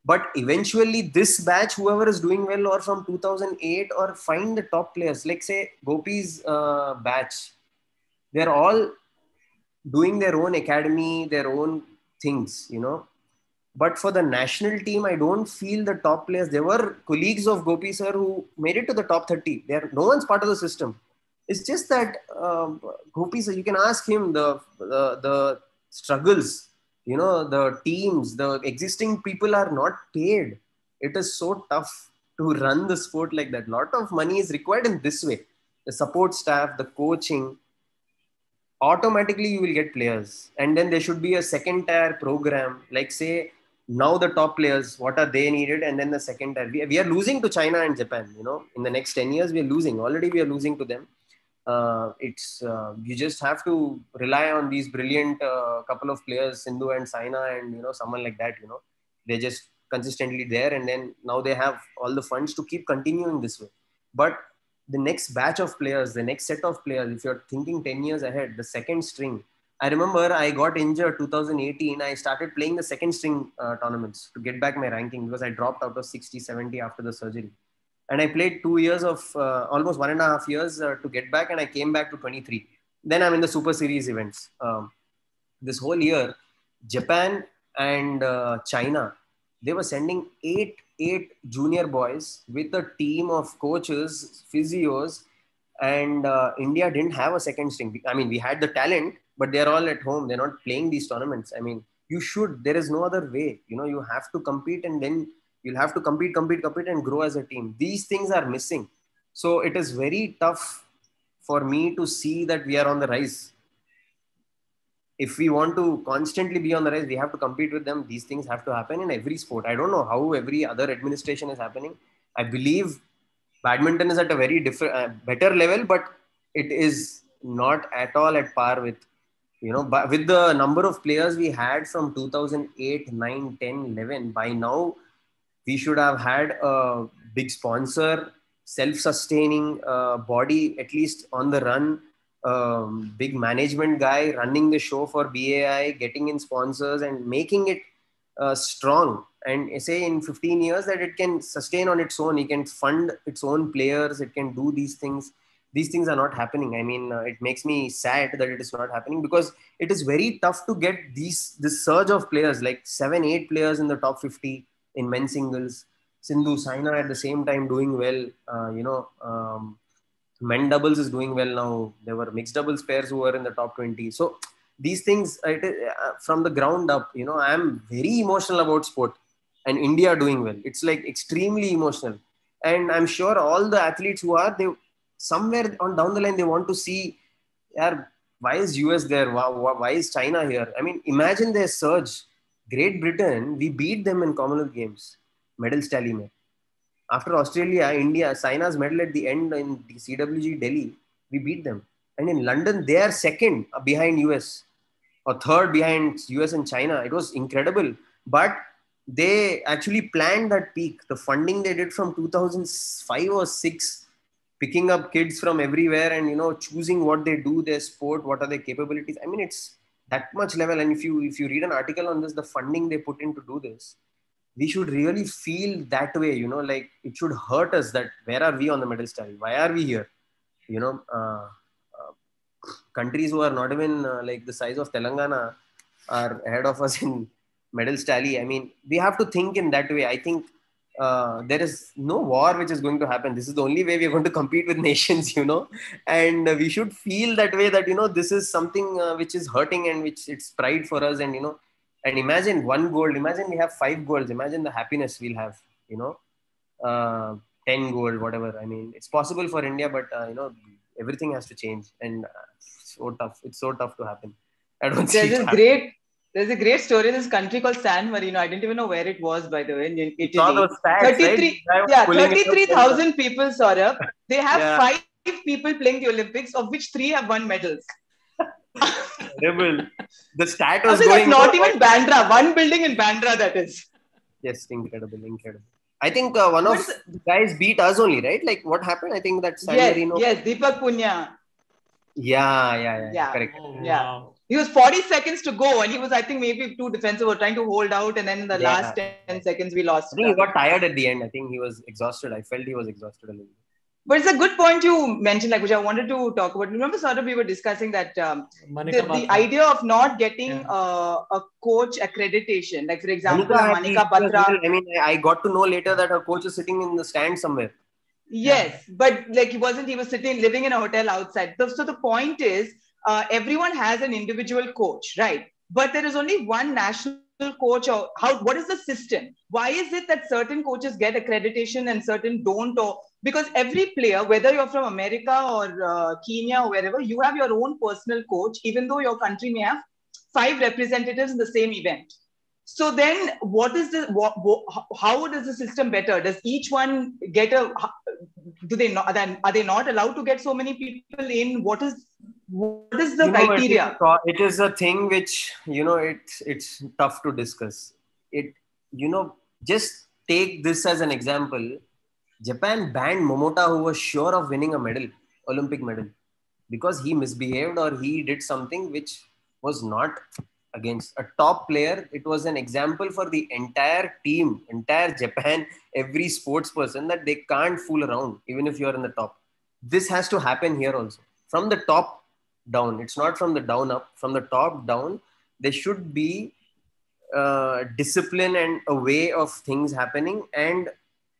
But eventually this batch whoever is doing well or from 2008 or find the top players like say gopi's uh, batch they're all doing their own academy their own things you know. But for the national team i don't feel the top players there were colleagues of gopi sir who made it to the top 30 they're no one's part of the system it's just that um, Gopi, so you can ask him the, the, the struggles. You know, the teams, the existing people are not paid. It is so tough to run the sport like that. A lot of money is required in this way. The support staff, the coaching. Automatically, you will get players, and then there should be a second tier program. Like say, now the top players what are they needed and then the second tier we, we are losing to china and japan you know in the next 10 years we are losing already we are losing to them uh, it's uh, you just have to rely on these brilliant uh, couple of players, Sindhu and Saina, and you know someone like that. You know, they're just consistently there, and then now they have all the funds to keep continuing this way. But the next batch of players, the next set of players, if you're thinking 10 years ahead, the second string. I remember I got injured 2018. I started playing the second string uh, tournaments to get back my ranking because I dropped out of 60, 70 after the surgery and I played two years of uh, almost one and a half years uh, to get back, and I came back to 23. Then I'm in the Super Series events. Um, this whole year, Japan and uh, China, they were sending eight eight junior boys with a team of coaches, physios, and uh, India didn't have a second string. I mean, we had the talent, but they're all at home. They're not playing these tournaments. I mean, you should. There is no other way. You know, you have to compete, and then You'll have to compete, compete, compete, and grow as a team. These things are missing. So it is very tough for me to see that we are on the rise. If we want to constantly be on the rise, we have to compete with them. These things have to happen in every sport. I don't know how every other administration is happening. I believe badminton is at a very different, uh, better level, but it is not at all at par with you know but with the number of players we had from 2008 9 10 11 by now we should have had a big sponsor, self-sustaining uh, body, at least on the run, um, big management guy running the show for BAI, getting in sponsors and making it uh, strong. And say in 15 years that it can sustain on its own, it can fund its own players, it can do these things. These things are not happening. I mean, uh, it makes me sad that it is not happening because it is very tough to get these this surge of players, like seven, eight players in the top 50 in men's singles. Sindhu, Saina at the same time doing well. Uh, you know, um, men doubles is doing well now. There were mixed doubles pairs who were in the top 20. So these things uh, from the ground up, you know, I am very emotional about sport and India doing well. It's like extremely emotional. And I'm sure all the athletes who are, they somewhere on down the line, they want to see, yeah, why is US there? Why, why is China here? I mean, imagine their surge Great Britain, we beat them in Commonwealth Games, medals tally mein. After Australia, India, Saina's medal at the end in the CWG Delhi, we beat them. And in London, they are second behind US or third behind US and China. It was incredible. But they actually planned that peak. The funding they did from 2005 or 6, picking up kids from everywhere and, you know, choosing what they do, their sport, what are their capabilities. I mean, it's that much level and if you if you read an article on this the funding they put in to do this we should really feel that way you know like it should hurt us that where are we on the medal tally why are we here you know uh, uh, countries who are not even uh, like the size of Telangana are ahead of us in medal tally. I mean, we have to think in that way. I think uh, there is no war which is going to happen. This is the only way we are going to compete with nations, you know, and we should feel that way that, you know, this is something uh, which is hurting and which it's pride for us. And, you know, and imagine one gold, imagine we have five goals, imagine the happiness we'll have, you know, uh, 10 gold, whatever. I mean, it's possible for India, but, uh, you know, everything has to change and uh, so tough. It's so tough to happen. I don't There's a great there's a great story in this country called San Marino. I didn't even know where it was, by the way, in Italy. Stats, 33, right? yeah, 33,000 people, Saurabh. They have yeah. five people playing the Olympics, of which three have won medals. Terrible. The stat was going. not even Bandra. One building in Bandra, that is. Yes, incredible, incredible. I think uh, one of the guys beat us only, right? Like what happened? I think that San yes, Marino. Yes, Deepak Punia. Yeah, yeah, yeah. yeah. Correct. Oh, yeah. Wow he was 40 seconds to go and he was i think maybe too defensive or trying to hold out and then in the yeah. last 10 seconds we lost. I think he got tired at the end. I think he was exhausted. I felt he was exhausted a little bit. But it's a good point you mentioned like which i wanted to talk about. Remember sort of we were discussing that um, the, the, idea of not getting yeah. uh, a coach accreditation. Like for example Manika, Batra i mean i got to know later that her coach is sitting in the stand somewhere. Yes yeah. but like he wasn't he was sitting living in a hotel outside. So, so the point is uh, everyone has an individual coach, right? But there is only one national coach or how what is the system? Why is it that certain coaches get accreditation and certain don't? Or because every player whether you're from america or uh, kenya or wherever you have your own personal coach even though your country may have five representatives in the same event. So then what is the what, how does the system better? Does each one get a do they not are they not allowed to get so many people in? What is what is the you know, criteria? it is a thing which you know it's it's tough to discuss. It you know just take this as an example. Japan banned momota who was sure of winning a medal olympic medal because he misbehaved or he did something which was not against a top player. It was an example for the entire team entire japan every sports person that they can't fool around even if you're in the top. This has to happen here also. From the top down. It's not from the down up. From the top down there should be uh, discipline and a way of things happening. And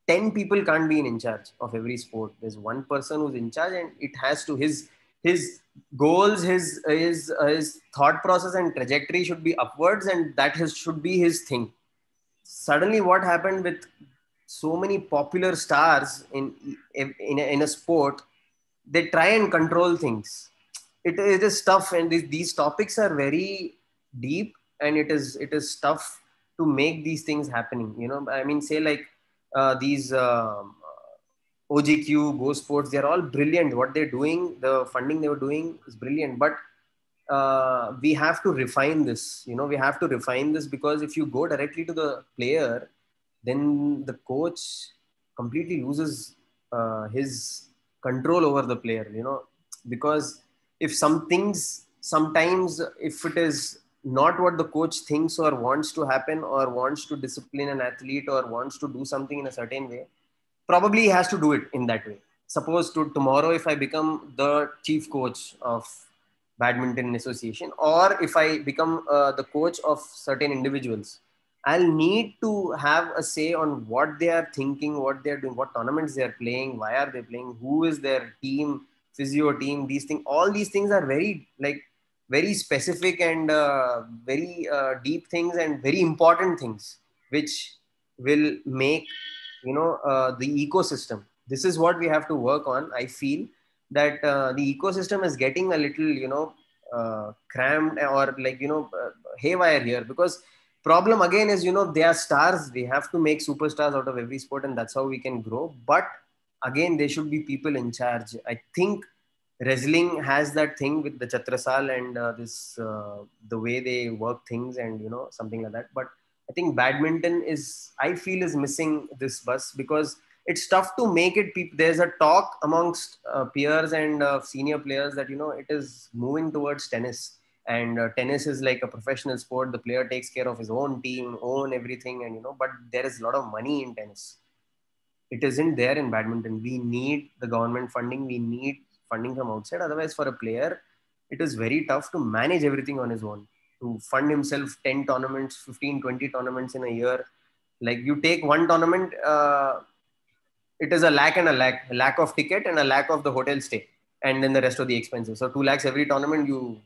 10 people can't be in charge of every sport. There's one person who's in charge and it has to his his goals his his his thought process and trajectory should be upwards and that his, should be his thing. Suddenly what happened with so many popular stars in in a, in a sport they try and control things it, it is tough and these, these topics are very deep and it is it is tough to make these things happening you know. I mean say like uh, these um, ogq go sports they're all brilliant. What they're doing the funding they were doing is brilliant. But uh, we have to refine this you know. We have to refine this because if you go directly to the player then the coach completely loses uh, his control over the player you know. Because if some things sometimes if it is not what the coach thinks or wants to happen or wants to discipline an athlete or wants to do something in a certain way probably has to do it in that way. Suppose to tomorrow if i become the chief coach of badminton association or if i become uh, the coach of certain individuals i'll need to have a say on what they are thinking what they're doing what tournaments they're playing why are they playing who is their team physio team these things all these things are very like very specific and uh, very uh, deep things and very important things which will make you know uh, the ecosystem. This is what we have to work on i feel that uh, the ecosystem is getting a little you know uh, crammed or like you know uh, haywire here because problem again is you know they are stars. We have to make superstars out of every sport and that's how we can grow. But again there should be people in charge. I think wrestling has that thing with the chhatrasal and uh, this uh, the way they work things and you know something like that. But i think badminton is i feel is missing this bus because it's tough to make it there's a talk amongst uh, peers and uh, senior players that you know it is moving towards tennis. And uh, tennis is like a professional sport. The player takes care of his own team own everything and you know but there is a lot of money in tennis it isn't there in badminton. We need the government funding. We need funding from outside. Otherwise for a player it is very tough to manage everything on his own. To fund himself 10 tournaments 15 20 tournaments in a year. Like you take one tournament uh, it is a lakh and a lakh a lakh of ticket and a lakh of the hotel stay and then the rest of the expenses. So 2 lakhs every tournament you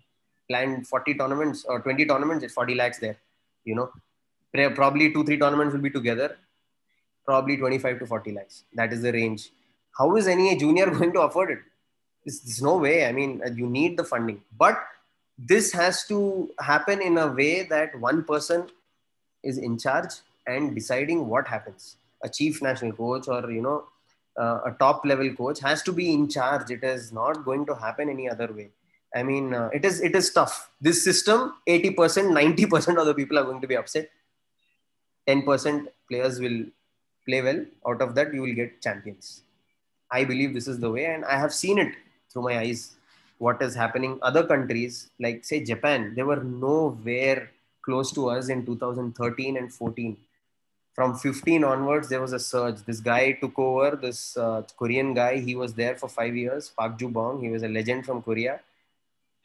plan 40 tournaments or 20 tournaments it's 40 lakhs there you know. Probably two three tournaments will be together probably 25 to 40 lakhs that is the range. How is any junior going to afford it? There's, there's no way. I mean uh, you need the funding. But this has to happen in a way that one person is in charge and deciding what happens. A chief national coach or you know uh, a top level coach has to be in charge. It is not going to happen any other way. I mean uh, it is it is tough. This system 80% 90% of the people are going to be upset. 10% players will play well out of that you will get champions. I believe this is the way and i have seen it through my eyes. What is happening? Other countries like say japan they were nowhere close to us in 2013 and 14 from 15 onwards there was a surge. This guy took over this uh, korean guy he was there for 5 years park joo bong he was a legend from korea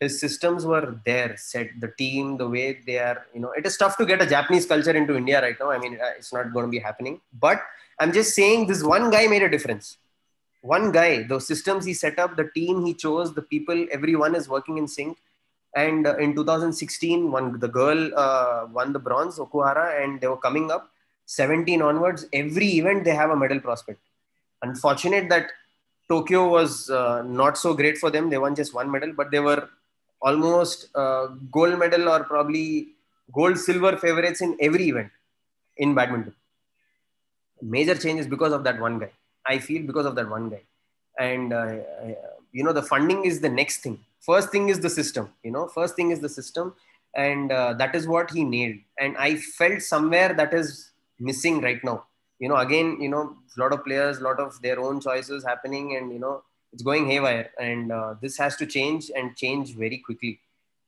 his systems were there set the team the way they are you know it is tough to get a japanese culture into india right now. I mean uh, it's not going to be happening. But i'm just saying this one guy made a difference. One guy those systems he set up the team he chose the people everyone is working in sync. And uh, in 2016 one the girl uh, won the bronze okuhara and they were coming up 17 onwards. Every event they have a medal prospect. Unfortunate that tokyo was uh, not so great for them. They won just one medal but they were almost uh, gold medal or probably gold silver favorites in every event in badminton. Major changes because of that one guy. I feel because of that one guy. And uh, you know the funding is the next thing. First thing is the system you know first thing is the system. And uh, that is what he nailed. And i felt somewhere that is missing right now. You know again you know a lot of players a lot of their own choices happening and you know it's going haywire and uh, this has to change and change very quickly.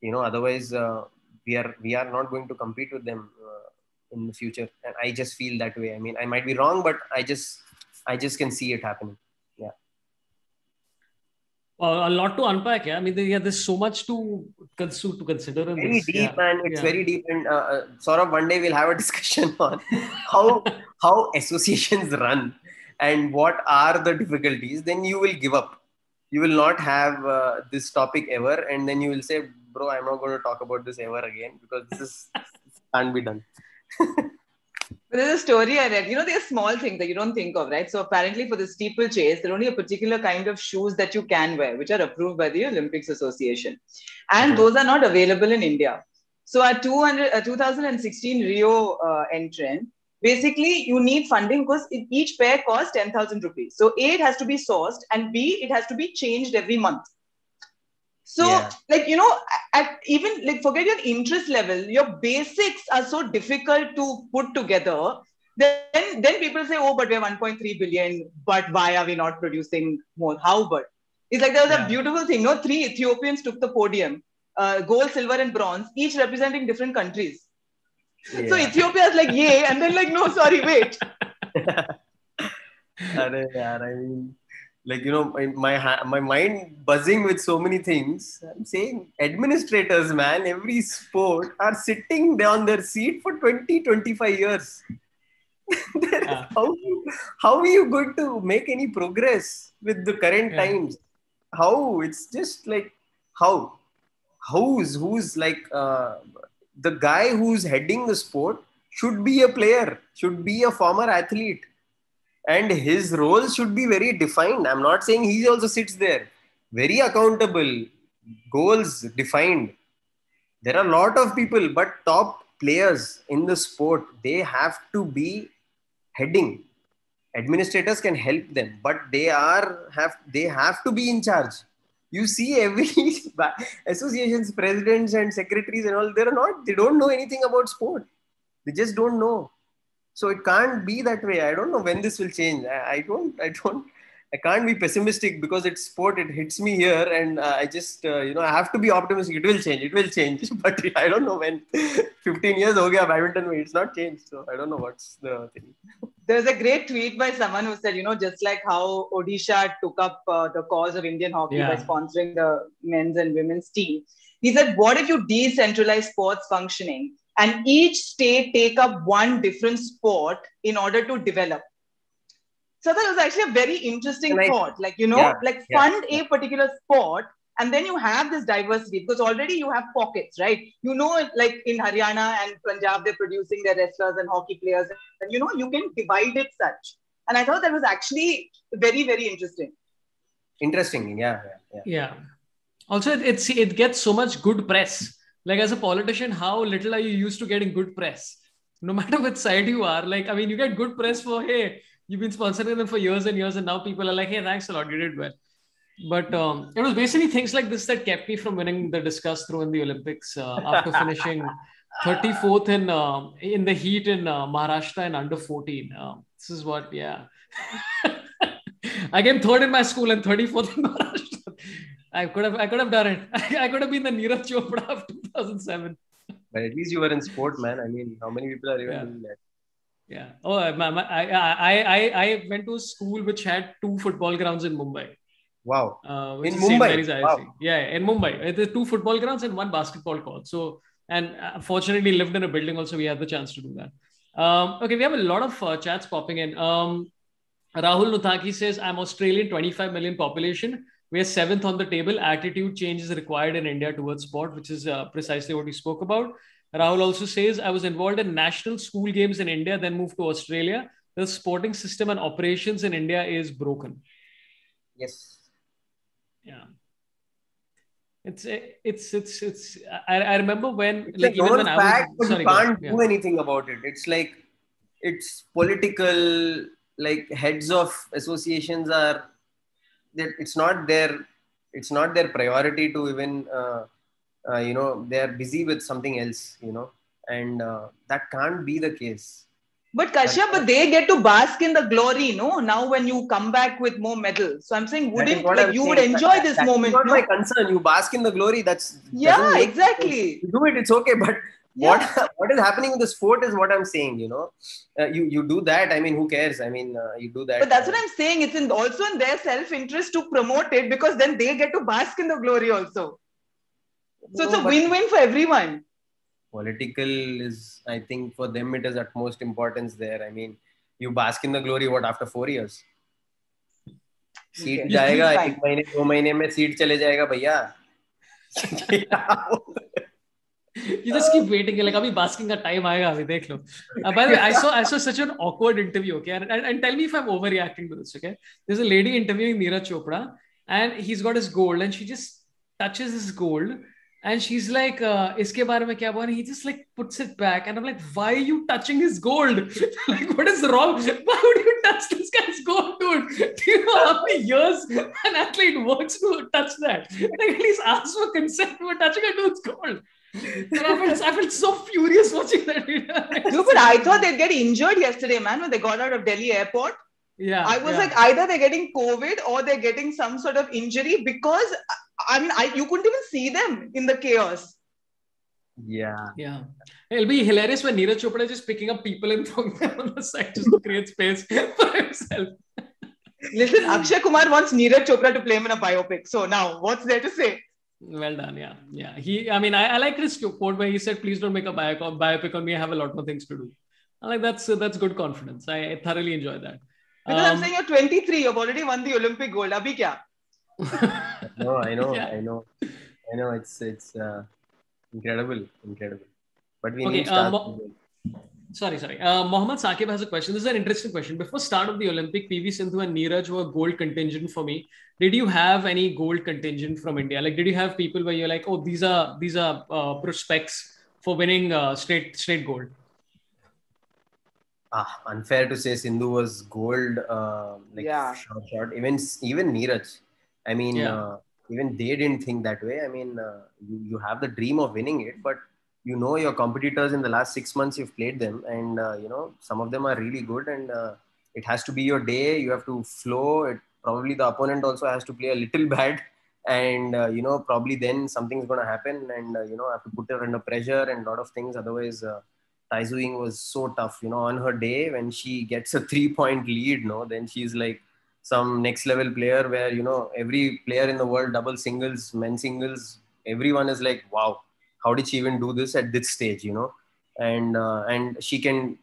You know otherwise uh, we are we are not going to compete with them uh, in the future. And i just feel that way. I mean i might be wrong but i just i just can see it happening. Yeah. Well, a lot to unpack yeah. I mean yeah there's so much to consider to consider in very this. deep yeah. man. It's Yeah. very deep. And uh, uh, sort of one day we'll have a discussion on how how associations run and what are the difficulties. Then you will give up you will not have uh, this topic ever and then you will say bro i'm not going to talk about this ever again because this is can't be done there's a story I read. You know, there's small things that you don't think of, right? So apparently, for the steeplechase, there are only a particular kind of shoes that you can wear, which are approved by the Olympics Association, and Mhm. those are not available in India. So at 200, uh, 2016 Rio uh, entrant, basically, you need funding because each pair costs 10,000 rupees. So A, it has to be sourced, and B, it has to be changed every month. So, Yeah. like you know, at even like forget your interest level, your basics are so difficult to put together. Then, then people say, "Oh, but we're 1.3 billion. But why are we not producing more? How? But it's like there was Yeah. a beautiful thing. No, three Ethiopians took the podium, uh, gold, silver, and bronze, each representing different countries. So Ethiopia is like, "Yay!" and then like, "No, sorry, wait." Arre, yaar, I mean, like you know, my my, ha- my mind buzzing with so many things. I'm saying administrators, man, every sport are sitting there on their seat for 20, 25 years. Yeah. how, you- how are you going to make any progress with the current Yeah. times? How? It's just like how? Who's who's like uh, the guy who's heading the sport should be a player, should be a former athlete. And his role should be very defined. I'm not saying he also sits there. Very accountable goals defined. There are a lot of people but top players in the sport they have to be heading. Administrators can help them but they are have they have to be in charge you see every associations presidents and secretaries and all they're not they don't know anything about sport. They just don't know. So it can't be that way. I don't know when this will change. I, I don't i don't i can't be pessimistic because it's sport. It hits me here and uh, i just uh, you know i have to be optimistic. It will change. It will change. But i don't know when. 15 years ho gaya badminton mein, it's not changed. So i don't know what's the thing. There's a great tweet by someone who said, you know, just like how Odisha took up uh, the cause of Indian hockey Yeah. by sponsoring the men's and women's team. He said, what if you decentralize sports functioning and each state take up one different sport in order to develop? So that was actually a very interesting Like- thought. Like, you know, Yeah, like yeah, fund a particular sport and then you have this diversity because already you have pockets, right? You know, like in Haryana and Punjab, they're producing their wrestlers and hockey players, and you know, you can divide it such. And I thought that was actually very, very interesting. Interesting. Yeah. Yeah. yeah. Yeah. Also, it, it's it gets so much good press. Like as a politician, how little are you used to getting good press? No matter which side you are, like I mean, you get good press for hey, you've been sponsoring them for years and years, and now people are like, hey, thanks a lot, you did well. But um, it was basically things like this that kept me from winning the discus throw in the Olympics uh, after finishing 34th in uh, in the heat in uh, Maharashtra in under 14. Uh, this is what, yeah. I came third in my school and 34th in Maharashtra. I could have I could have done it. I, could have been the Neeraj Chopra of 2007. But at least you were in sport, man. I mean, how many people are even Yeah. doing that? Yeah. Oh, I, I, I, I, I went to a school which had two football grounds in Mumbai. Wow. Uh, In. Mumbai? Wow. Yeah, in Mumbai. There's two football grounds and one basketball court. So, and uh, fortunately, lived in a building also. We had the chance to do that. Um, okay, we have a lot of uh, chats popping in. Um, Rahul Nuthaki says, I'm Australian, 25 million population. We are seventh on the table. Attitude change is required in India towards sport, which is uh, precisely what we spoke about. Rahul also says, I was involved in national school games in India, then moved to Australia. The sporting system and operations in India is broken. Yes. Yeah. It's it's it's it's. I, I remember when It's like even when I fact, was but sorry, you can't. Yeah. do anything about it. It's like it's political. Like heads of associations are that it's not their it's not their priority to even uh, uh, you know they are busy with something else. You know, and uh, that can't be the case. But Kashyap, but they get to bask in the glory, no? Now when you come back with more medals. So I'm saying, wouldn't like I'm you would enjoy That- this that moment? not no? my concern. You bask in the glory. That's Yeah, exactly. you do it it's okay but Yeah. what what is happening with the sport is what i'm saying you know uh, you you do that i mean who cares i mean uh, you do that But that's what I'm saying. It's in also in their self-interest to promote it because then they get to bask in the glory also. So it's a win-win for everyone. Political is, I think, for them it is utmost importance there. I mean, you bask in the glory. What after four years? Seat जाएगा एक महीने दो चले जाएगा भैया you just keep waiting like abhi basking ka time aayega abhi dekh lo uh, by the way i saw i saw such an awkward interview okay and, and, and tell me if i'm overreacting to this okay there's a lady interviewing Neeraj chopra and he's got his gold and she just touches his gold and she's like, uh, iske baare mein kya and he just like puts it back. And I'm like, why are you touching his gold? like, what is wrong? Why would you touch this guy's gold, dude? Do you know how many years an athlete works to touch that? Like, at least ask for consent for touching a dude's gold. I felt, I felt so furious watching that video. no, but I thought they'd get injured yesterday, man, when they got out of Delhi airport. Yeah. I was yeah. like, either they're getting COVID or they're getting some sort of injury because I mean, I you couldn't even see them in the chaos. yeah yeah, it'll be hilarious when Neeraj Chopra is just picking up people and throwing them on the side just to create space for himself. Listen, Akshay Kumar wants Neeraj Chopra to play him in a biopic. So now, what's there to say? Well done, yeah, yeah. He, I mean, I, I like his quote where he said, "Please don't make a biopic, biopic on me. I have a lot more things to do." I like that's uh, that's good confidence. I, I thoroughly enjoy that. Because I'm Um, saying you're 23, you've already won the Olympic gold. Abhi kya? no i know Yeah. i know i know it's it's uh, incredible incredible but we Okay, need uh, stars Mo- Sorry, sorry. Uh, Mohammad Saqib has a question. This is an interesting question. Before start of the Olympic, PV Sindhu and Neeraj were gold contingent for me. Did you have any gold contingent from India? Like, did you have people where you're like, oh, these are these are uh, prospects for winning uh, straight straight gold? ah, unfair to say Sindhu was gold, uh, like Yeah. short, short. Even even Neeraj, I mean, Yeah. uh, even they didn't think that way. I mean, uh, you you have the dream of winning it, but you know your competitors in the last six months you've played them, and uh, you know some of them are really good, and uh, it has to be your day. You have to flow. It, probably the opponent also has to play a little bad. And uh, you know, probably then something's going to happen, and uh, you know, have to put her under pressure and a lot of things. Otherwise, uh, Tai Tzu Ying was so tough. You know, on her day when she gets a three-point lead, no, then she's like some next level player where you know every player in the world, double singles, men singles, everyone is like, wow, how did she even do this at this stage? You know, and uh, and she can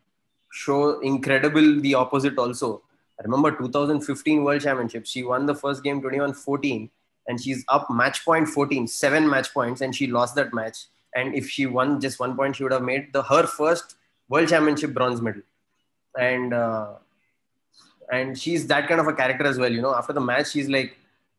show incredible the opposite also. I remember 2015 World Championship. She won the first game 21-14 and she's up match point 14, seven match points, and she lost that match. And if she won just one point, she would have made the her first World Championship bronze medal. And uh, and she's that kind of a character as well. You know, after the match, she's like,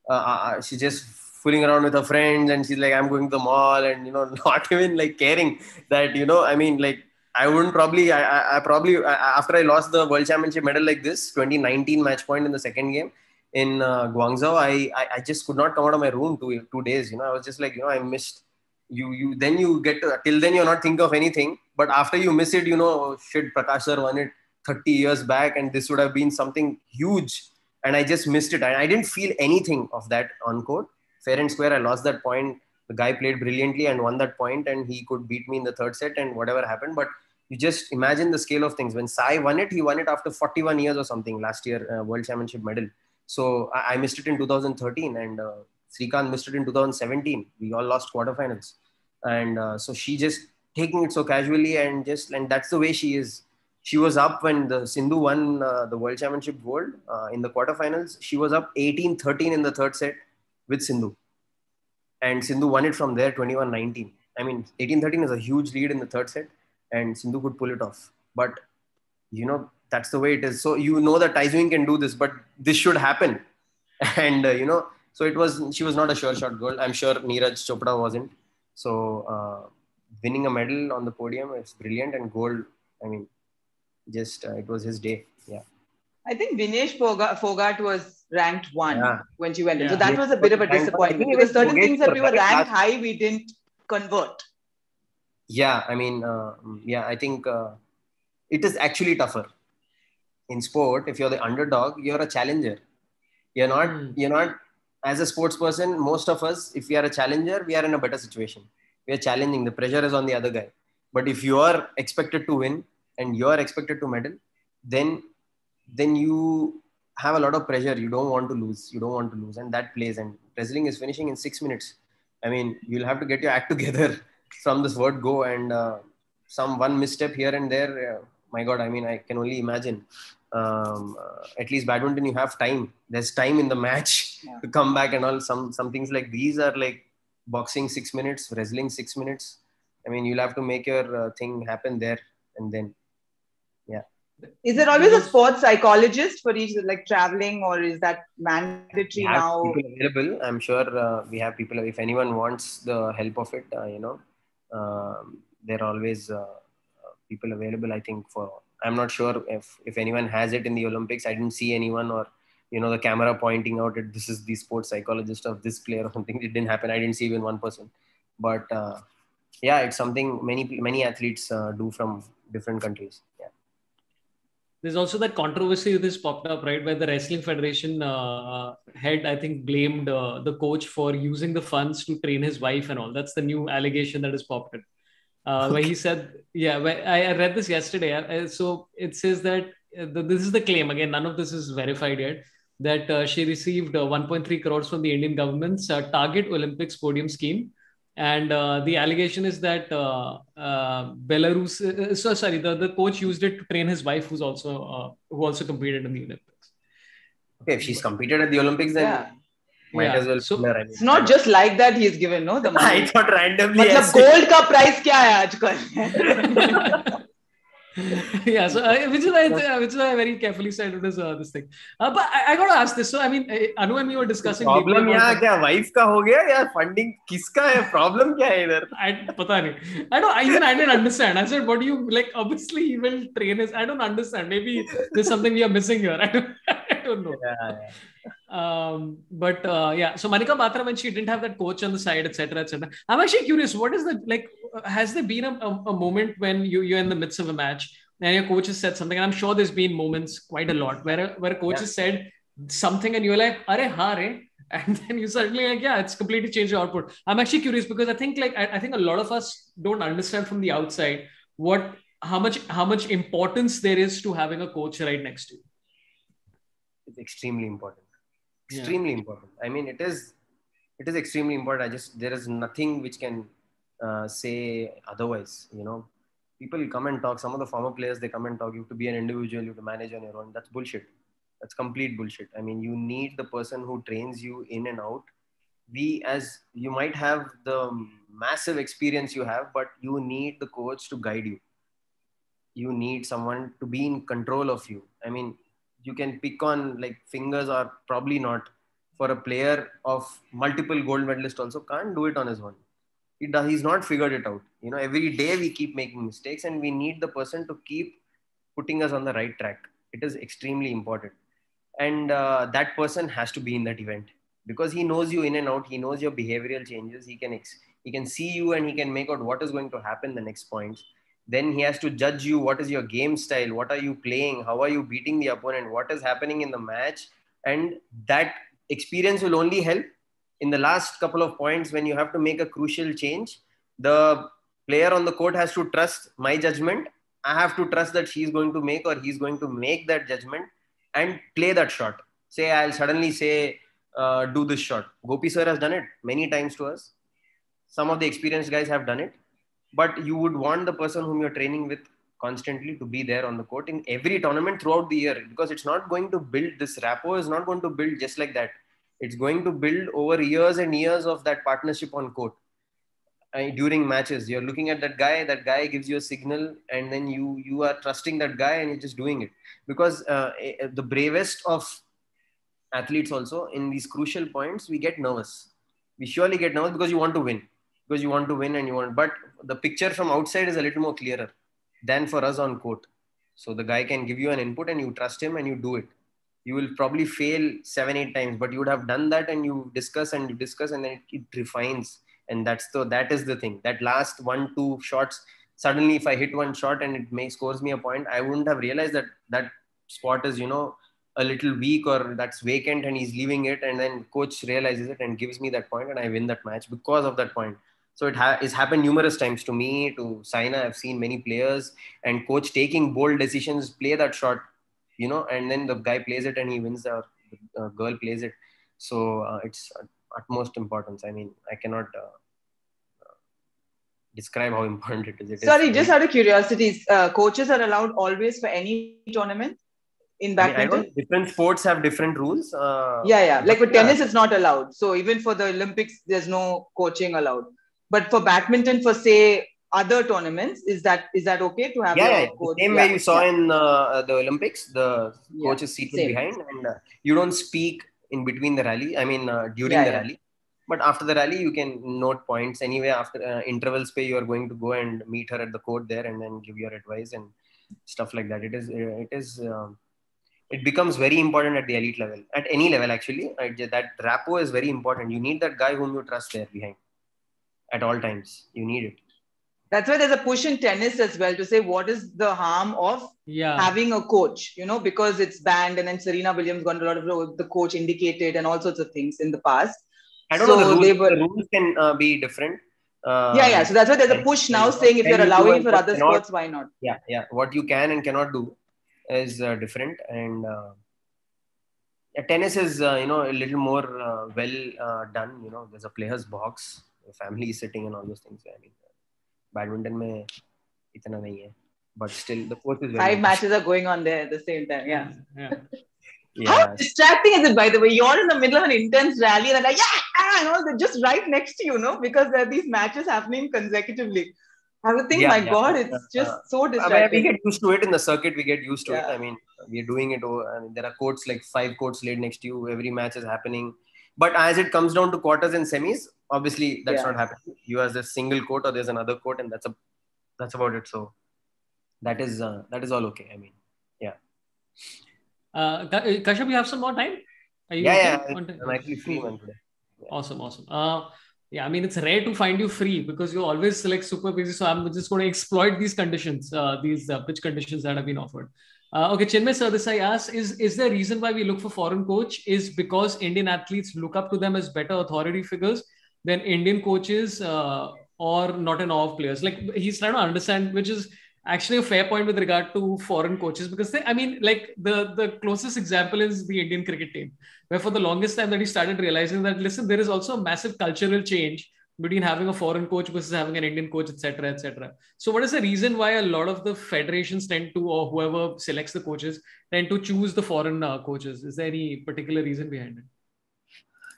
uh, uh, uh she's just fooling around with her friends, and she's like, I'm going to the mall, and you know, not even like caring that you know, I mean, like I wouldn't probably, I, I, I probably, after I lost the world championship medal like this, 2019 match point in the second game in uh, Guangzhou, I, I, I, just could not come out of my room two, two days. You know, I was just like, you know, I missed you, you, then you get to, till then you're not thinking of anything. But after you miss it, you know, shit, Prakash sir won it 30 years back and this would have been something huge. And I just missed it. And I didn't feel anything of that on court. Fair and square, I lost that point. The guy played brilliantly and won that point and he could beat me in the third set and whatever happened. But you just imagine the scale of things. When Sai won it, he won it after 41 years or something last year, uh, World Championship medal. So I, I, missed it in 2013, and uh, Srikanth missed it in 2017. We all lost quarterfinals, and uh, so she just taking it so casually and just and that's the way she is. She was up when the Sindhu won uh, the World Championship gold uh, in the quarterfinals. She was up 18-13 in the third set with Sindhu, and Sindhu won it from there 21-19. I mean, 18-13 is a huge lead in the third set and Sindhu could pull it off. But you know that's the way it is. So you know that Tai Tzu can do this, but this should happen. And uh, you know, so it was. She was not a sure shot girl. I'm sure Neeraj Chopra wasn't. So uh, winning a medal on the podium, it's brilliant. And gold, I mean, just uh, it was his day. Yeah. I think Vinesh Phogat was ranked one yeah. when she went in. So that was a bit of a disappointment because certain things that we were ranked high, we didn't convert yeah i mean uh, yeah i think uh, it is actually tougher in sport if you're the underdog you're a challenger you're not mm. you're not as a sports person most of us if we are a challenger we are in a better situation we are challenging the pressure is on the other guy but if you are expected to win and you are expected to medal then then you have a lot of pressure. You don't want to lose. You don't want to lose. And that plays. And wrestling is finishing in 6 minutes. I mean you'll have to get your act together from this word go and uh, some one misstep here and there. Uh, my god i mean i can only imagine. Um, uh, at least badminton you have time. There's time in the match yeah. to come back and all. Some some things like these are like boxing six minutes wrestling six minutes. I mean you'll have to make your uh, thing happen there and then is there always a sports psychologist for each like traveling or is that mandatory now People available i'm sure uh, we have people if anyone wants the help of it uh, you know um, there are always uh, people available. I think for I'm not sure if if anyone has it in the Olympics. I didn't see anyone or you know the camera pointing out that this is the sports psychologist of this player or something. It didn't happen. I didn't see even one person. But uh, yeah, it's something many many athletes uh, do from different countries. Yeah. There's also that controversy that has popped up, right, where the wrestling federation uh, head, I think, blamed uh, the coach for using the funds to train his wife and all. That's the new allegation that has popped in, uh, okay. where he said, "Yeah, I, read this yesterday. so it says that uh, this is the claim. Again, none of this is verified yet. That uh, she received uh, 1.3 crores from the Indian government's Target Olympics podium scheme." and uh, the allegation is that uh, uh, Belarus. Uh, so sorry, the, the coach used it to train his wife, who's also uh, who also competed in the Olympics. Okay, if she's competed at the Olympics, then yeah. might yeah. as well. So, it's not just like that he's given, no. The money. I thought randomly. मतलब gold का price क्या है आजकल? yeah, so uh, which is why uh, which is why I very carefully said this uh, this thing. Uh, but I, I got to ask this. So I mean, uh, Anu and me were discussing. Problem यहाँ क्या wife का हो गया या funding किसका है? Problem क्या है इधर? I पता नहीं. I don't. I even I didn't understand. I said, what do you like? Obviously, he will train his. I don't understand. Maybe there's something we are missing here. I don't. I don't know. Yeah, yeah. Um, but uh, yeah, so Manika Batra, when she didn't have that coach on the side, etc., etc. I'm actually curious. What is the like? Has there been a, a, a, moment when you you're in the midst of a match and your coach has said something? And I'm sure there's been moments quite a lot where a, where a coach yeah. has said something and you're like, "Are ha re," and then you suddenly like, "Yeah, it's completely changed your output." I'm actually curious because I think like I, I think a lot of us don't understand from the outside what how much how much importance there is to having a coach right next to you it's extremely important extremely yeah. important. I mean it is it is extremely important. I just there is nothing which can uh, say otherwise you know. People come and talk. Some of the former players they come and talk. You have to be an individual. You have to manage on your own. That's bullshit. That's complete bullshit. I mean you need the person who trains you in and out. We as you might have the massive experience you have but you need the coach to guide you. You need someone to be in control of you. I mean you can pick on like fingers or probably not. For a player of multiple gold medalist also can't do it on his own. He does, he's not figured it out. You know every day we keep making mistakes and we need the person to keep putting us on the right track. It is extremely important. And uh, that person has to be in that event. Because he knows you in and out. He knows your behavioral changes. He can ex- he can see you and he can make out what is going to happen the next points then he has to judge you what is your game style? What are you playing? How are you beating the opponent? What is happening in the match? And that experience will only help in the last couple of points when you have to make a crucial change. The player on the court has to trust my judgment. I have to trust that she's going to make or he's going to make that judgment and play that shot. Say i'll suddenly say uh, do this shot. Gopi sir has done it many times to us. Some of the experienced guys have done it but you would want the person whom you're training with constantly to be there on the court in every tournament throughout the year because it's not going to build this rapport is not going to build just like that. It's going to build over years and years of that partnership on court. Uh, during matches you're looking at that guy that guy gives you a signal and then you you are trusting that guy and you're just doing it. Because uh, eh, eh, the bravest of athletes also in these crucial points we get nervous. We surely get nervous because you want to win. Because you want to win and you want but the picture from outside is a little more clearer than for us on court. So the guy can give you an input and you trust him and you do it. You will probably fail seven eight times but you would have done that and you discuss and you discuss and then it, it refines. And that's the that is the thing. That last one two shots suddenly if i hit one shot and it may scores me a point i wouldn't have realized that that spot is you know a little weak or that's vacant and he's leaving it. And then coach realizes it and gives me that point and i win that match because of that point so it ha- it's happened numerous times to me to Saina. I've seen many players and coach taking bold decisions, play that shot, you know, and then the guy plays it and he wins or the uh, girl plays it. So uh, it's utmost importance. I mean, I cannot uh, uh describe how important it is. It Sorry, is, just out of curiosity, uh, coaches are allowed always for any tournament in badminton? I mean, different sports have different rules. Uh, yeah, yeah. Like with tennis, yeah. it's not allowed. So even for the Olympics, there's no coaching allowed. But for badminton, for say other tournaments, is that is that okay to have? Yeah, yeah. Coach? same yeah. way you saw in uh, the Olympics, the coach is seated same. behind, and uh, you don't speak in between the rally. I mean, uh, during the rally. But after the rally, you can note points. Anyway, after uh, interval pay, you are going to go and meet her at the court there, and then give your advice and stuff like that. It is it is um, it becomes very important at the elite level at any level actually that rapport is very important you need that guy whom you trust there behind at all times. You need it. That's why there's a push in tennis as well to say what is the harm of yeah. having a coach? You know because it's banned and then serena williams got a lot of the coach indicated and all sorts of things in the past. I don't so know the rules, were, the rules can uh, be different. Uh, yeah yeah. So that's why there's a push now saying if you're allowing for other cannot, sports why not? Yeah yeah. What you can and cannot do is uh, different. And uh, yeah, tennis is uh, you know a little more uh, well uh, done. You know there's a player's box the family is sitting and all those things i mean badminton mein itna nahi hai but still the course is five matches are going on there at the same time yeah yeah yeah. How distracting is it, by the way? You're in the middle of an intense rally and like, yeah, you know, they're just right next to you, know, because there are these matches happening consecutively. I would think, yeah, my yeah. God, it's just uh, so distracting. we get used to it in the circuit. We get used to yeah. it. I mean, we're doing it. Oh, I mean, there are courts like five courts laid next to you. Every match is happening. But as it comes down to quarters and semis, obviously that's not happening. You have a single court or there's another court, and that's a that's about it. So that is uh, that is all okay. I mean, yeah. Uh, Kashyap, you have some more time? yeah, okay? yeah. I'm actually free one today. Awesome, awesome. Uh, yeah i mean it's rare to find you free because you're always like super busy so i'm just going to exploit these conditions uh, these uh, pitch conditions that have been offered uh, okay chinmay sir this i ask is is the reason why we look for foreign coach is because indian athletes look up to them as better authority figures than indian coaches uh, or not an off players like he's trying to understand which is actually a fair point with regard to foreign coaches because they, I mean, like the the closest example is the Indian cricket team, where for the longest time that he started realizing that listen, there is also a massive cultural change between having a foreign coach versus having an Indian coach, etc., etc. So, what is the reason why a lot of the federations tend to, or whoever selects the coaches, tend to choose the foreign uh, coaches? Is there any particular reason behind it?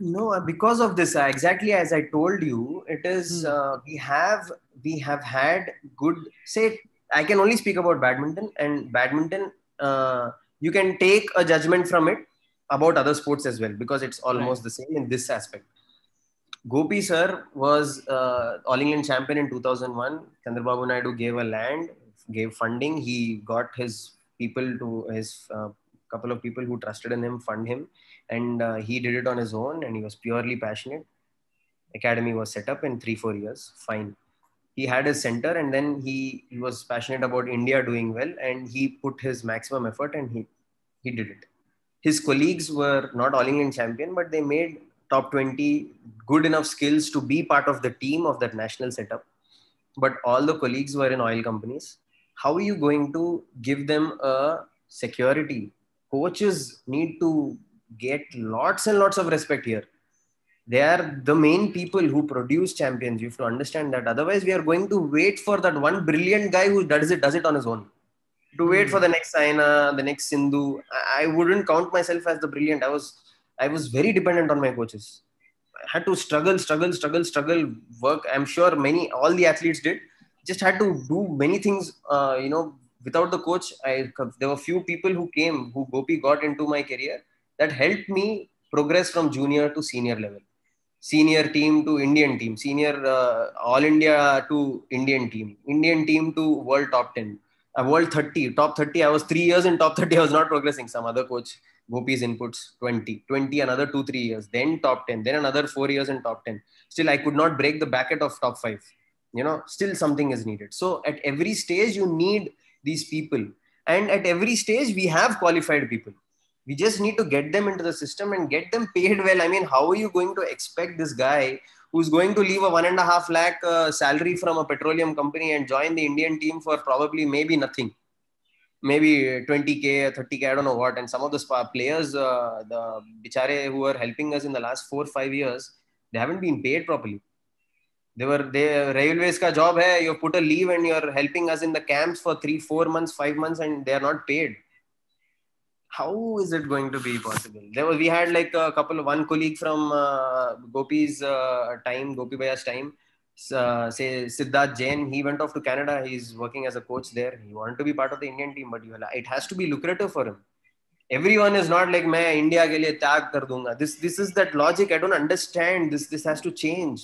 No, uh, because of this, uh, exactly as I told you, it is hmm. uh, we have we have had good say I can only speak about badminton, and badminton, uh, you can take a judgment from it about other sports as well because it's almost right. the same in this aspect. Gopi sir was uh, All England champion in 2001. Chandrababu Naidu gave a land, gave funding. He got his people to his uh, couple of people who trusted in him fund him, and uh, he did it on his own. And he was purely passionate. Academy was set up in three four years. Fine he had his center and then he, he was passionate about India doing well and he put his maximum effort and he, he did it. His colleagues were not all England champion, but they made top 20 good enough skills to be part of the team of that national setup. But all the colleagues were in oil companies. How are you going to give them a security? Coaches need to get lots and lots of respect here they are the main people who produce champions. You have to understand that. Otherwise, we are going to wait for that one brilliant guy who does it, does it on his own. To wait for the next Saina, the next Sindhu. I wouldn't count myself as the brilliant. I was, I was very dependent on my coaches. I had to struggle, struggle, struggle, struggle, work. I'm sure many, all the athletes did. Just had to do many things. Uh, you know, without the coach, I there were few people who came, who Gopi got into my career that helped me progress from junior to senior level senior team to Indian team, senior uh, All India to Indian team, Indian team to World Top 10, uh, World 30, Top 30. I was three years in Top 30. I was not progressing. Some other coach, Gopi's inputs 20, 20, another two, three years, then Top 10, then another four years in Top 10. Still, I could not break the bracket of Top 5. You know, still something is needed. So at every stage, you need these people. And at every stage, we have qualified people we just need to get them into the system and get them paid well. I mean, how are you going to expect this guy who's going to leave a one and a half lakh uh, salary from a petroleum company and join the Indian team for probably maybe nothing? Maybe 20k, or 30k, I don't know what. And some of the players, uh, the bichare who are helping us in the last four, five years, they haven't been paid properly. They were they railways ka job hai. You put a leave and you're helping us in the camps for three, four months, five months, and they are not paid how is it going to be possible? There was we had like a couple of one colleague from uh, Gopi's uh, time, Gopi Bhaya's time. Uh, say Siddharth Jain, he went off to Canada. He's working as a coach there. He wanted to be part of the Indian team, but it has to be lucrative for him. Everyone is not like मैं India के लिए त्याग कर दूँगा. This this is that logic. I don't understand. This this has to change.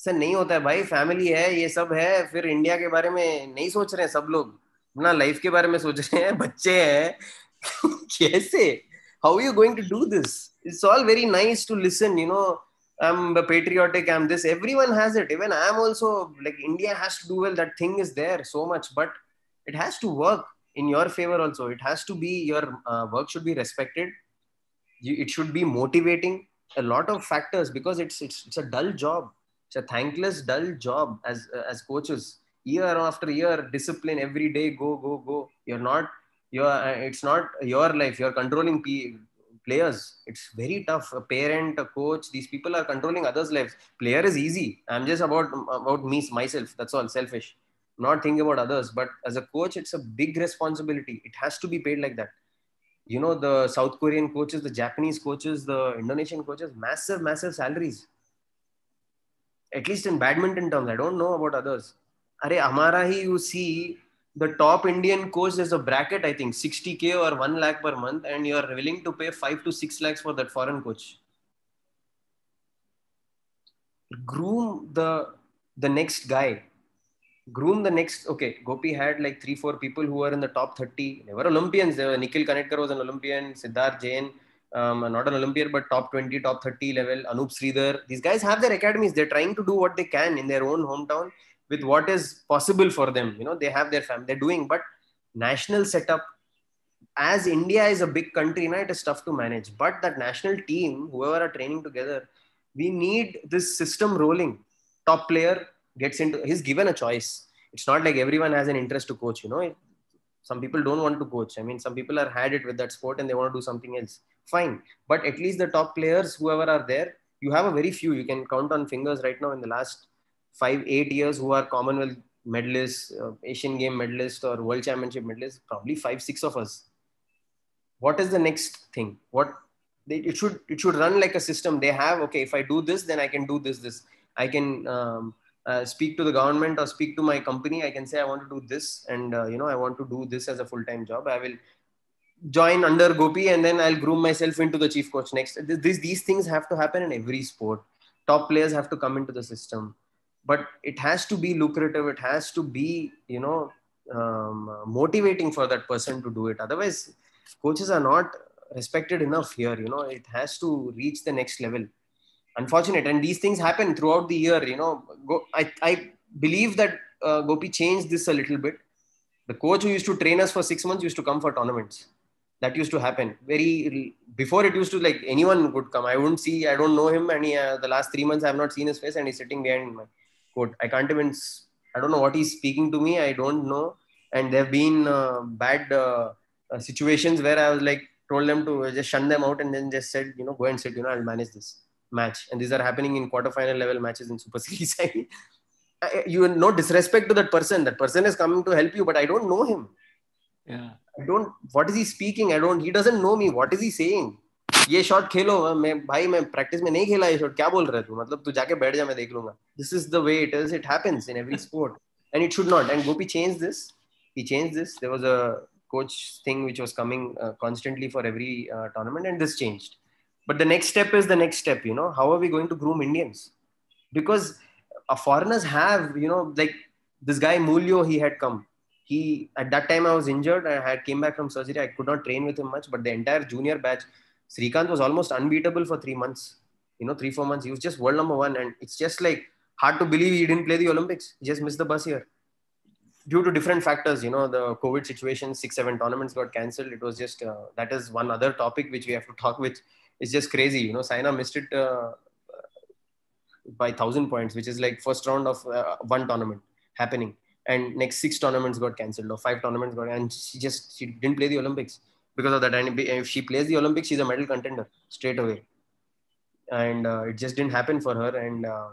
ऐसा नहीं होता है भाई फैमिली है ये सब है फिर इंडिया के बारे में नहीं सोच रहे हैं सब लोग अपना लाइफ के बारे में सोच रहे हैं बच्चे हैं कैसे how are you going to do this? It's all very nice to listen you know. I'm patriotic i'm this everyone has it. Even i'm also like india has to do well that thing is there so much. But it has to work in your favor also. It has to be your uh, work should be respected. It should be motivating. A lot of factors because it's, it's it's a dull job. It's a thankless dull job as as coaches. Year after year discipline every day go go go. You're not you're uh, it's not your life. You're controlling p- players. It's very tough. A parent a coach these people are controlling others lives. Player is easy. I'm just about about me myself. That's all selfish. Not thinking about others. But as a coach it's a big responsibility. It has to be paid like that. You know the south korean coaches the japanese coaches the indonesian coaches massive massive salaries. At least in badminton terms. I don't know about others. Are you see the top Indian coach there's a bracket, I think 60k or 1 lakh per month, and you're willing to pay 5 to 6 lakhs for that foreign coach. Groom the the next guy. Groom the next. Okay, Gopi had like three, four people who were in the top 30. They were Olympians. They were Nikhil Kanetkar was an Olympian, Siddharth Jain, um, not an Olympian, but top 20, top 30 level. Anup Sridhar. These guys have their academies. They're trying to do what they can in their own hometown with what is possible for them. You know they have their family they're doing but national setup as india is a big country now it is tough to manage. But that national team whoever are training together we need this system rolling. Top player gets into he's given a choice. It's not like everyone has an interest to coach you know. Some people don't want to coach. I mean some people are had it with that sport and they want to do something else. Fine. But at least the top players whoever are there you have a very few. You can count on fingers right now in the last five eight years who are commonwealth medalists uh, asian game medalists or world championship medalists probably five six of us. What is the next thing? What they, it should it should run like a system. They have okay if i do this then i can do this this. I can um, uh, speak to the government or speak to my company. I can say i want to do this and uh, you know i want to do this as a full-time job. I will join under gopi and then i'll groom myself into the chief coach next. These, these things have to happen in every sport. Top players have to come into the system but it has to be lucrative. It has to be you know um, motivating for that person to do it. Otherwise coaches are not respected enough here you know. It has to reach the next level. Unfortunate. And these things happen throughout the year you know. Go, I, I believe that uh, gopi changed this a little bit. The coach who used to train us for six months used to come for tournaments. That used to happen. Very before it used to like anyone would come. I wouldn't see i don't know him. And he, uh, the last three months i have not seen his face and he's sitting behind my court i can't even i don't know what he's speaking to me i don't know and there have been uh, bad uh, uh, situations where i was like told them to just shun them out and then just said you know go and sit you know i'll manage this match, and these are happening in quarterfinal level matches in Super Series. you no disrespect to that person. That person is coming to help you, but I don't know him. Yeah. I don't. What is he speaking? I don't. He doesn't know me. What is he saying? ये shot खेलो, मैं, भाई, मैं practice में नहीं खेला ये shot क्या बोल रहा तू मतलब तू जाके बैठ जा, मैं देख लूँगा। This is the way it is it happens in every sport and it should not end Gopi change this he change this there was a coach thing which was coming constantly for every tournament and this changed but the next step is the next step you know how are we going to groom Indians because foreigners have you know like this guy Mulyo he had come he at that time I was injured I had came back from surgery I could not train with him much but the entire junior batch srikanth was almost unbeatable for three months. You know three four months. He was just world number one and it's just like hard to believe he didn't play the olympics. He just missed the bus here. Due to different factors you know the covid situation six seven tournaments got cancelled. It was just uh, that is one other topic which we have to talk with it's just crazy. You know, Saina missed it uh, by thousand points, which is like first round of uh, one tournament happening, and next six tournaments got cancelled or five tournaments got, and she just she didn't play the Olympics because of that. And if she plays the Olympics, she's a medal contender straight away. And uh, it just didn't happen for her, and uh,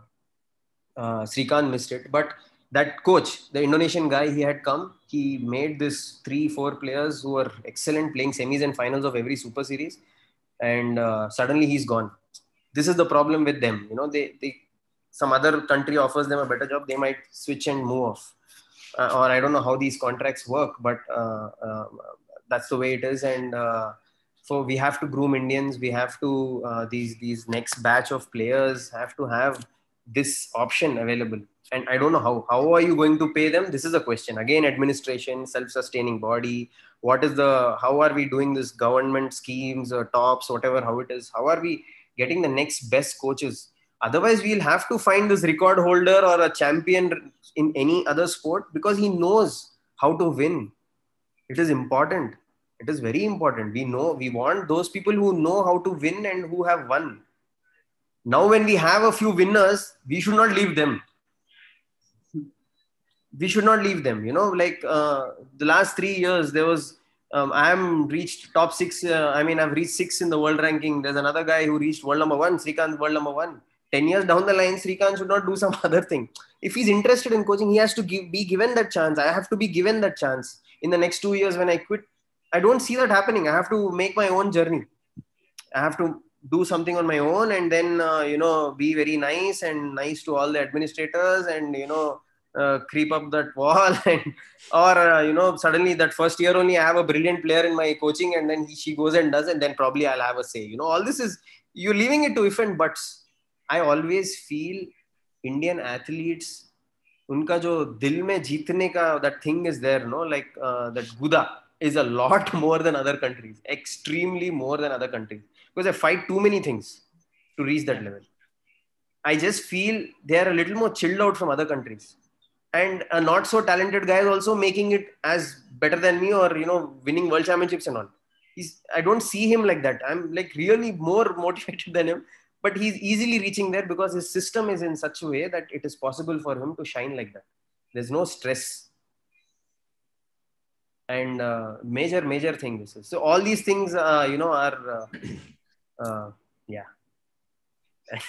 uh, missed it. But that coach, the Indonesian guy, he had come. He made this three, four players who were excellent, playing semis and finals of every Super Series and uh, suddenly he's gone this is the problem with them you know they they some other country offers them a better job they might switch and move off uh, or i don't know how these contracts work but uh, uh that's the way it is. And uh, so we have to groom indians. We have to uh, these these next batch of players have to have this option available. And i don't know how how are you going to pay them? This is a question. Again administration self-sustaining body. What is the how are we doing this government schemes or tops whatever how it is? How are we getting the next best coaches? Otherwise we'll have to find this record holder or a champion in any other sport because he knows how to win. It is important it is very important we know we want those people who know how to win and who have won now when we have a few winners we should not leave them we should not leave them. You know, like uh, the last three years, there was um, I am reached top six. Uh, I mean, I've reached six in the world ranking. There's another guy who reached world number one, Srikanth, world number one. Ten years down the line, Srikanth should not do some other thing. If he's interested in coaching, he has to give, be given that chance. I have to be given that chance. In the next two years, when I quit, I don't see that happening. I have to make my own journey. I have to do something on my own and then uh, you know be very nice and nice to all the administrators and you know uh, creep up that wall and or uh, you know suddenly that first year only i have a brilliant player in my coaching and then he, she goes and does and then probably i'll have a say you know all this is you're leaving it to if and buts i always feel indian athletes jo dil mein jeetne ka that thing is there no like uh, that guda is a lot more than other countries extremely more than other countries because they fight too many things to reach that level. I just feel they are a little more chilled out from other countries. And a not so talented guy is also making it as better than me or you know winning world championships and all. He's i don't see him like that. I'm like really more motivated than him. But he's easily reaching there because his system is in such a way that it is possible for him to shine like that. There's no stress and uh, major major thing this is so all these things uh, you know are uh, uh yeah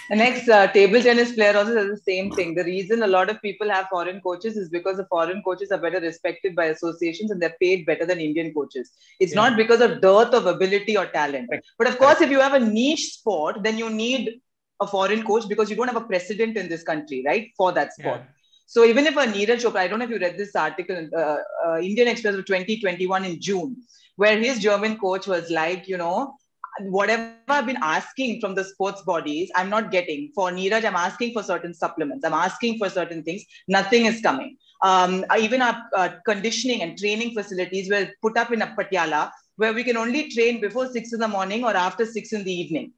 the next uh, table tennis player also says the same thing. The reason a lot of people have foreign coaches is because the foreign coaches are better respected by associations and they're paid better than Indian coaches. It's yeah. not because of dearth of ability or talent. Right. But of course, right. if you have a niche sport, then you need a foreign coach because you don't have a precedent in this country, right, for that sport. Yeah. So even if a Neeraj Chopra, I don't know if you read this article, uh, uh, Indian Express of 2021 in June, where his German coach was like, you know, whatever I've been asking from the sports bodies, I'm not getting. For Neeraj, I'm asking for certain supplements. I'm asking for certain things. Nothing is coming. Um, even our uh, conditioning and training facilities were put up in a Patiala, where we can only train before six in the morning or after six in the evening.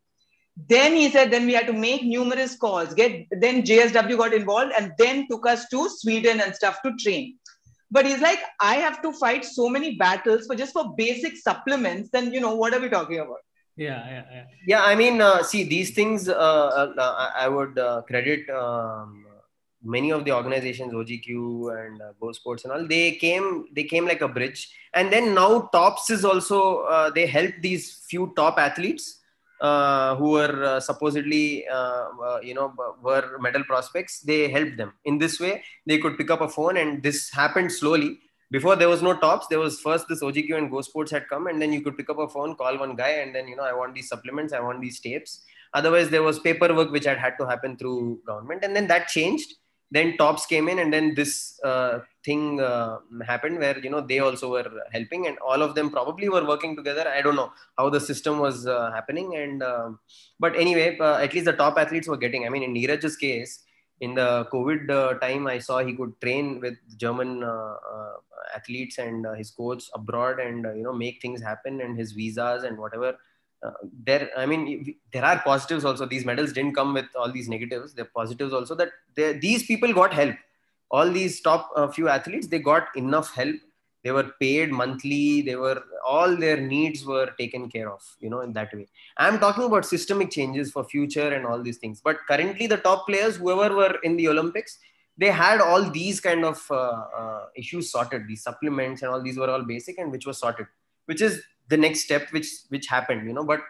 Then he said, then we had to make numerous calls. Get then JSW got involved and then took us to Sweden and stuff to train. But he's like, I have to fight so many battles for just for basic supplements. Then you know what are we talking about? yeah yeah yeah, yeah i mean uh, see these things uh, uh, i would uh, credit um, many of the organizations ogq and uh, go sports and all they came they came like a bridge and then now tops is also uh, they help these few top athletes uh, who were uh, supposedly uh, you know were medal prospects they helped them. In this way they could pick up a phone and this happened slowly. Before there was no tops. There was first this ogq and go sports had come and then you could pick up a phone call one guy and then you know i want these supplements i want these tapes. Otherwise there was paperwork which had had to happen through government and then that changed then tops came in and then this uh, thing uh, happened where you know they also were helping and all of them probably were working together i don't know how the system was uh, happening and um, but anyway uh, at least the top athletes were getting i mean in neeraj's case in the COVID uh, time, I saw he could train with German uh, uh, athletes and his coach abroad, and you know make things happen, and his visas and whatever. There, I mean, there are positives also. These medals didn't come with all these negatives. There are positives also that these people got help. All these top few athletes, they got enough help they were paid monthly they were all their needs were taken care of you know in that way i'm talking about systemic changes for future and all these things but currently the top players whoever were in the olympics they had all these kind of uh, uh, issues sorted these supplements and all these were all basic and which was sorted which is the next step which which happened you know but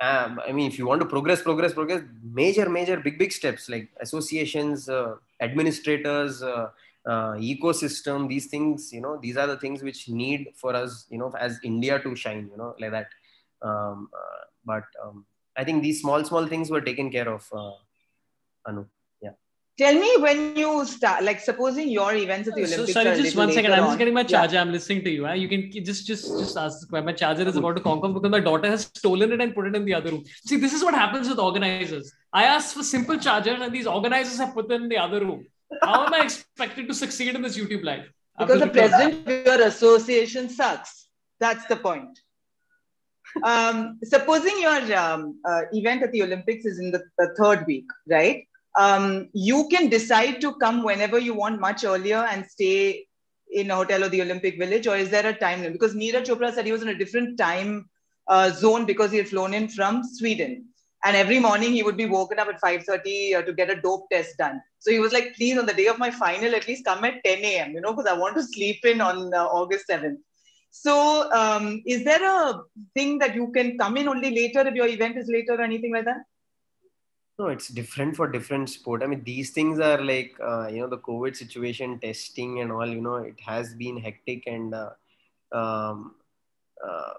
um, i mean if you want to progress progress progress major major big big steps like associations uh, administrators uh, uh, ecosystem these things you know these are the things which need for us you know as india to shine you know like that. Um, uh, but um, i think these small small things were taken care of uh, anu tell me when you start like supposing your events at the so, olympics sorry just one second i'm just getting my charger yeah. i'm listening to you huh? you can just just just ask my charger is about to conk off because my daughter has stolen it and put it in the other room see this is what happens with organizers i asked for simple chargers and these organizers have put them in the other room how am I expected to succeed in this YouTube life? Because the president of your association sucks. That's the point. um, supposing your um, uh, event at the Olympics is in the, the third week, right? Um, you can decide to come whenever you want, much earlier, and stay in a hotel or the Olympic Village, or is there a time limit? Because Neeraj Chopra said he was in a different time uh, zone because he had flown in from Sweden. And every morning he would be woken up at 5.30 uh, to get a dope test done. So he was like please on the day of my final at least come at 10 a.m you know because i want to sleep in on uh, august 7th so um, is there a thing that you can come in only later if your event is later or anything like that no it's different for different sport. I mean these things are like uh, you know the covid situation testing and all you know it has been hectic and uh, um, uh,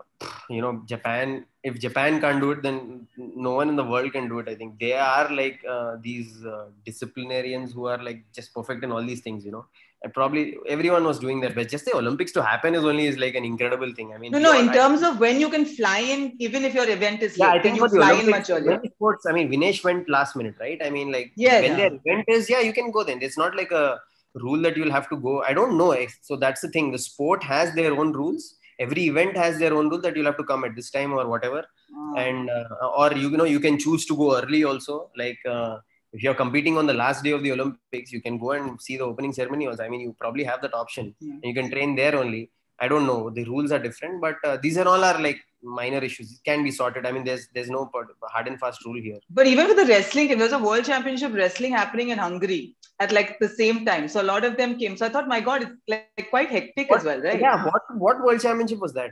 you know japan if japan can't do it then no one in the world can do it i think. They are like uh, these uh, disciplinarians who are like just perfect in all these things you know probably everyone was doing that but just the olympics to happen is only is like an incredible thing. I mean no no in terms of when you can fly in even if your event is yeah, late, I think you fly Olympics, in much earlier. Sports i mean vinesh went last minute right? I mean like yeah, when yeah. their event is yeah you can go then. It's not like a rule that you'll have to go. I don't know so that's the thing. The sport has their own rules. Every event has their own rule that you'll have to come at this time or whatever. Oh. and uh, or you know you can choose to go early also. Like uh, if you're competing on the last day of the olympics you can go and see the opening ceremony also i mean you probably have that option yeah. and you can train there only i don't know the rules are different but uh, these are all are like minor issues. It can be sorted. I mean, there's there's no hard and fast rule here. But even for the wrestling team, there's a world championship wrestling happening in Hungary at like the same time. So a lot of them came. So I thought, my God, it's like quite hectic what, as well, right? Yeah. What what world championship was that?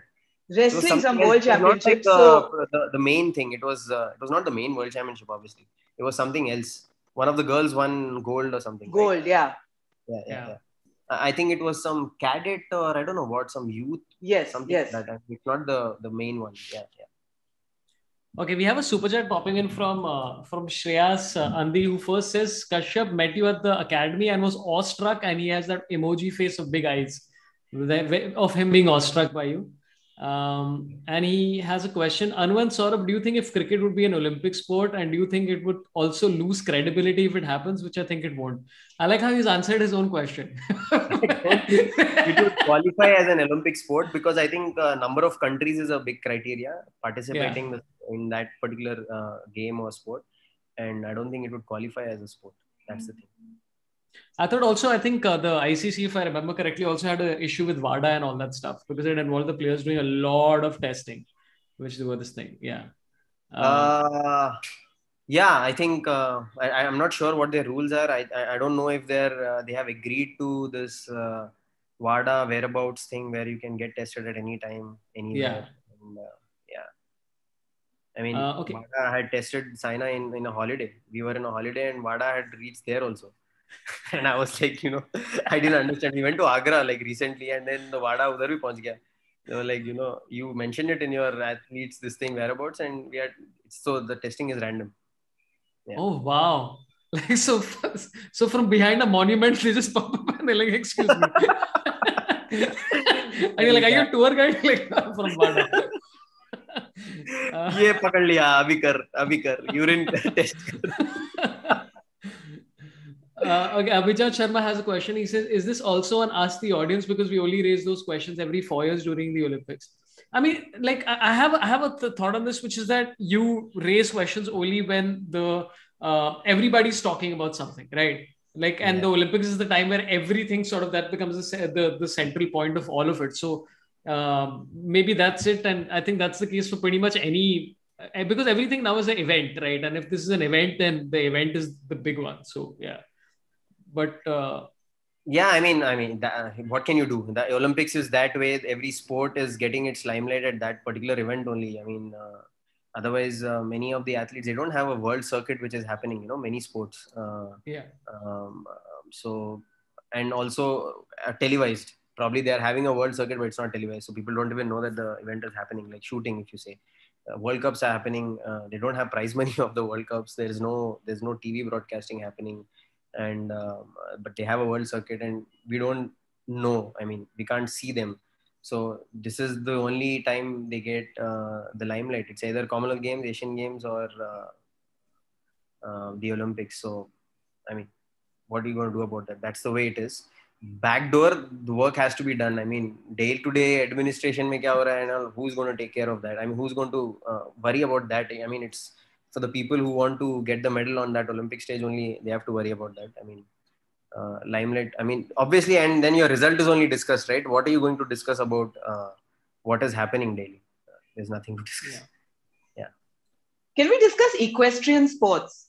Wrestling some world championship. Like the, the, the, main thing. It was uh, it was not the main world championship. Obviously, it was something else. One of the girls won gold or something. Gold, right? yeah. Yeah, yeah, yeah. yeah. I think it was some cadet or I don't know what, some youth. Yes, something yes. Like that. It's not the the main one. Yeah, yeah. Okay, we have a super chat popping in from uh, from Shreyas uh, Andi, who first says Kashyap met you at the academy and was awestruck, and he has that emoji face of big eyes of him being awestruck by you. Um, and he has a question. Anwan Sorabh, do you think if cricket would be an Olympic sport and do you think it would also lose credibility if it happens, which I think it won't? I like how he's answered his own question. it would qualify as an Olympic sport because I think the number of countries is a big criteria participating yeah. in that particular uh, game or sport. And I don't think it would qualify as a sport. That's the thing. I thought also, I think uh, the ICC, if I remember correctly, also had an issue with WADA and all that stuff because it involved the players doing a lot of testing, which they were this thing. Yeah. Uh, uh, yeah, I think uh, I, am not sure what their rules are. I, I, I don't know if they're uh, they have agreed to this uh, WADA whereabouts thing where you can get tested at any time, anywhere. Yeah. And, uh, yeah. I mean, okay. WADA had tested Saina in, in a holiday. We were in a holiday and WADA had reached there also. and I was like, you know, I didn't understand. We went to Agra like recently, and then the Wada udhar bhi pahunch gaya. They were like, you know, you mentioned it in your athletes this thing whereabouts, and we had so the testing is random. Yeah. Oh wow! Like so, so from behind a monument, they just pop up and they're like, "Excuse me." and you're like, "Are you a tour guide?" Like from Wada. ये पकड़ लिया अभी कर अभी कर urine test uh, okay, Abhijat Sharma has a question. He says, "Is this also an ask the audience because we only raise those questions every four years during the Olympics?" I mean, like I have I have a th- thought on this, which is that you raise questions only when the uh, everybody's talking about something, right? Like, and yeah. the Olympics is the time where everything sort of that becomes the the, the central point of all of it. So um, maybe that's it, and I think that's the case for pretty much any uh, because everything now is an event, right? And if this is an event, then the event is the big one. So yeah but uh, yeah i mean i mean that, what can you do? The olympics is that way. Every sport is getting its limelight at that particular event only. I mean uh, otherwise uh, many of the athletes they don't have a world circuit which is happening you know many sports uh, yeah. um, so and also uh, televised. Probably they are having a world circuit but it's not televised. So people don't even know that the event is happening like shooting if you say. Uh, world cups are happening. They don't have prize money of the world cups. There is no there's no tv broadcasting happening and um, but they have a world circuit and we don't know. I mean we can't see them. So this is the only time they get uh, the limelight. It's either commonwealth games asian games or uh, uh, the olympics. So i mean what are you going to do about that? That's the way it is. Backdoor the work has to be done. I mean day to day administration mein kya ho and who's going to take care of that? I mean who's going to uh, worry about that? I mean it's for the people who want to get the medal on that Olympic stage only, they have to worry about that. I mean, uh, limelight. I mean, obviously, and then your result is only discussed, right? What are you going to discuss about uh, what is happening daily? Uh, there's nothing to discuss. Yeah. yeah. Can we discuss equestrian sports?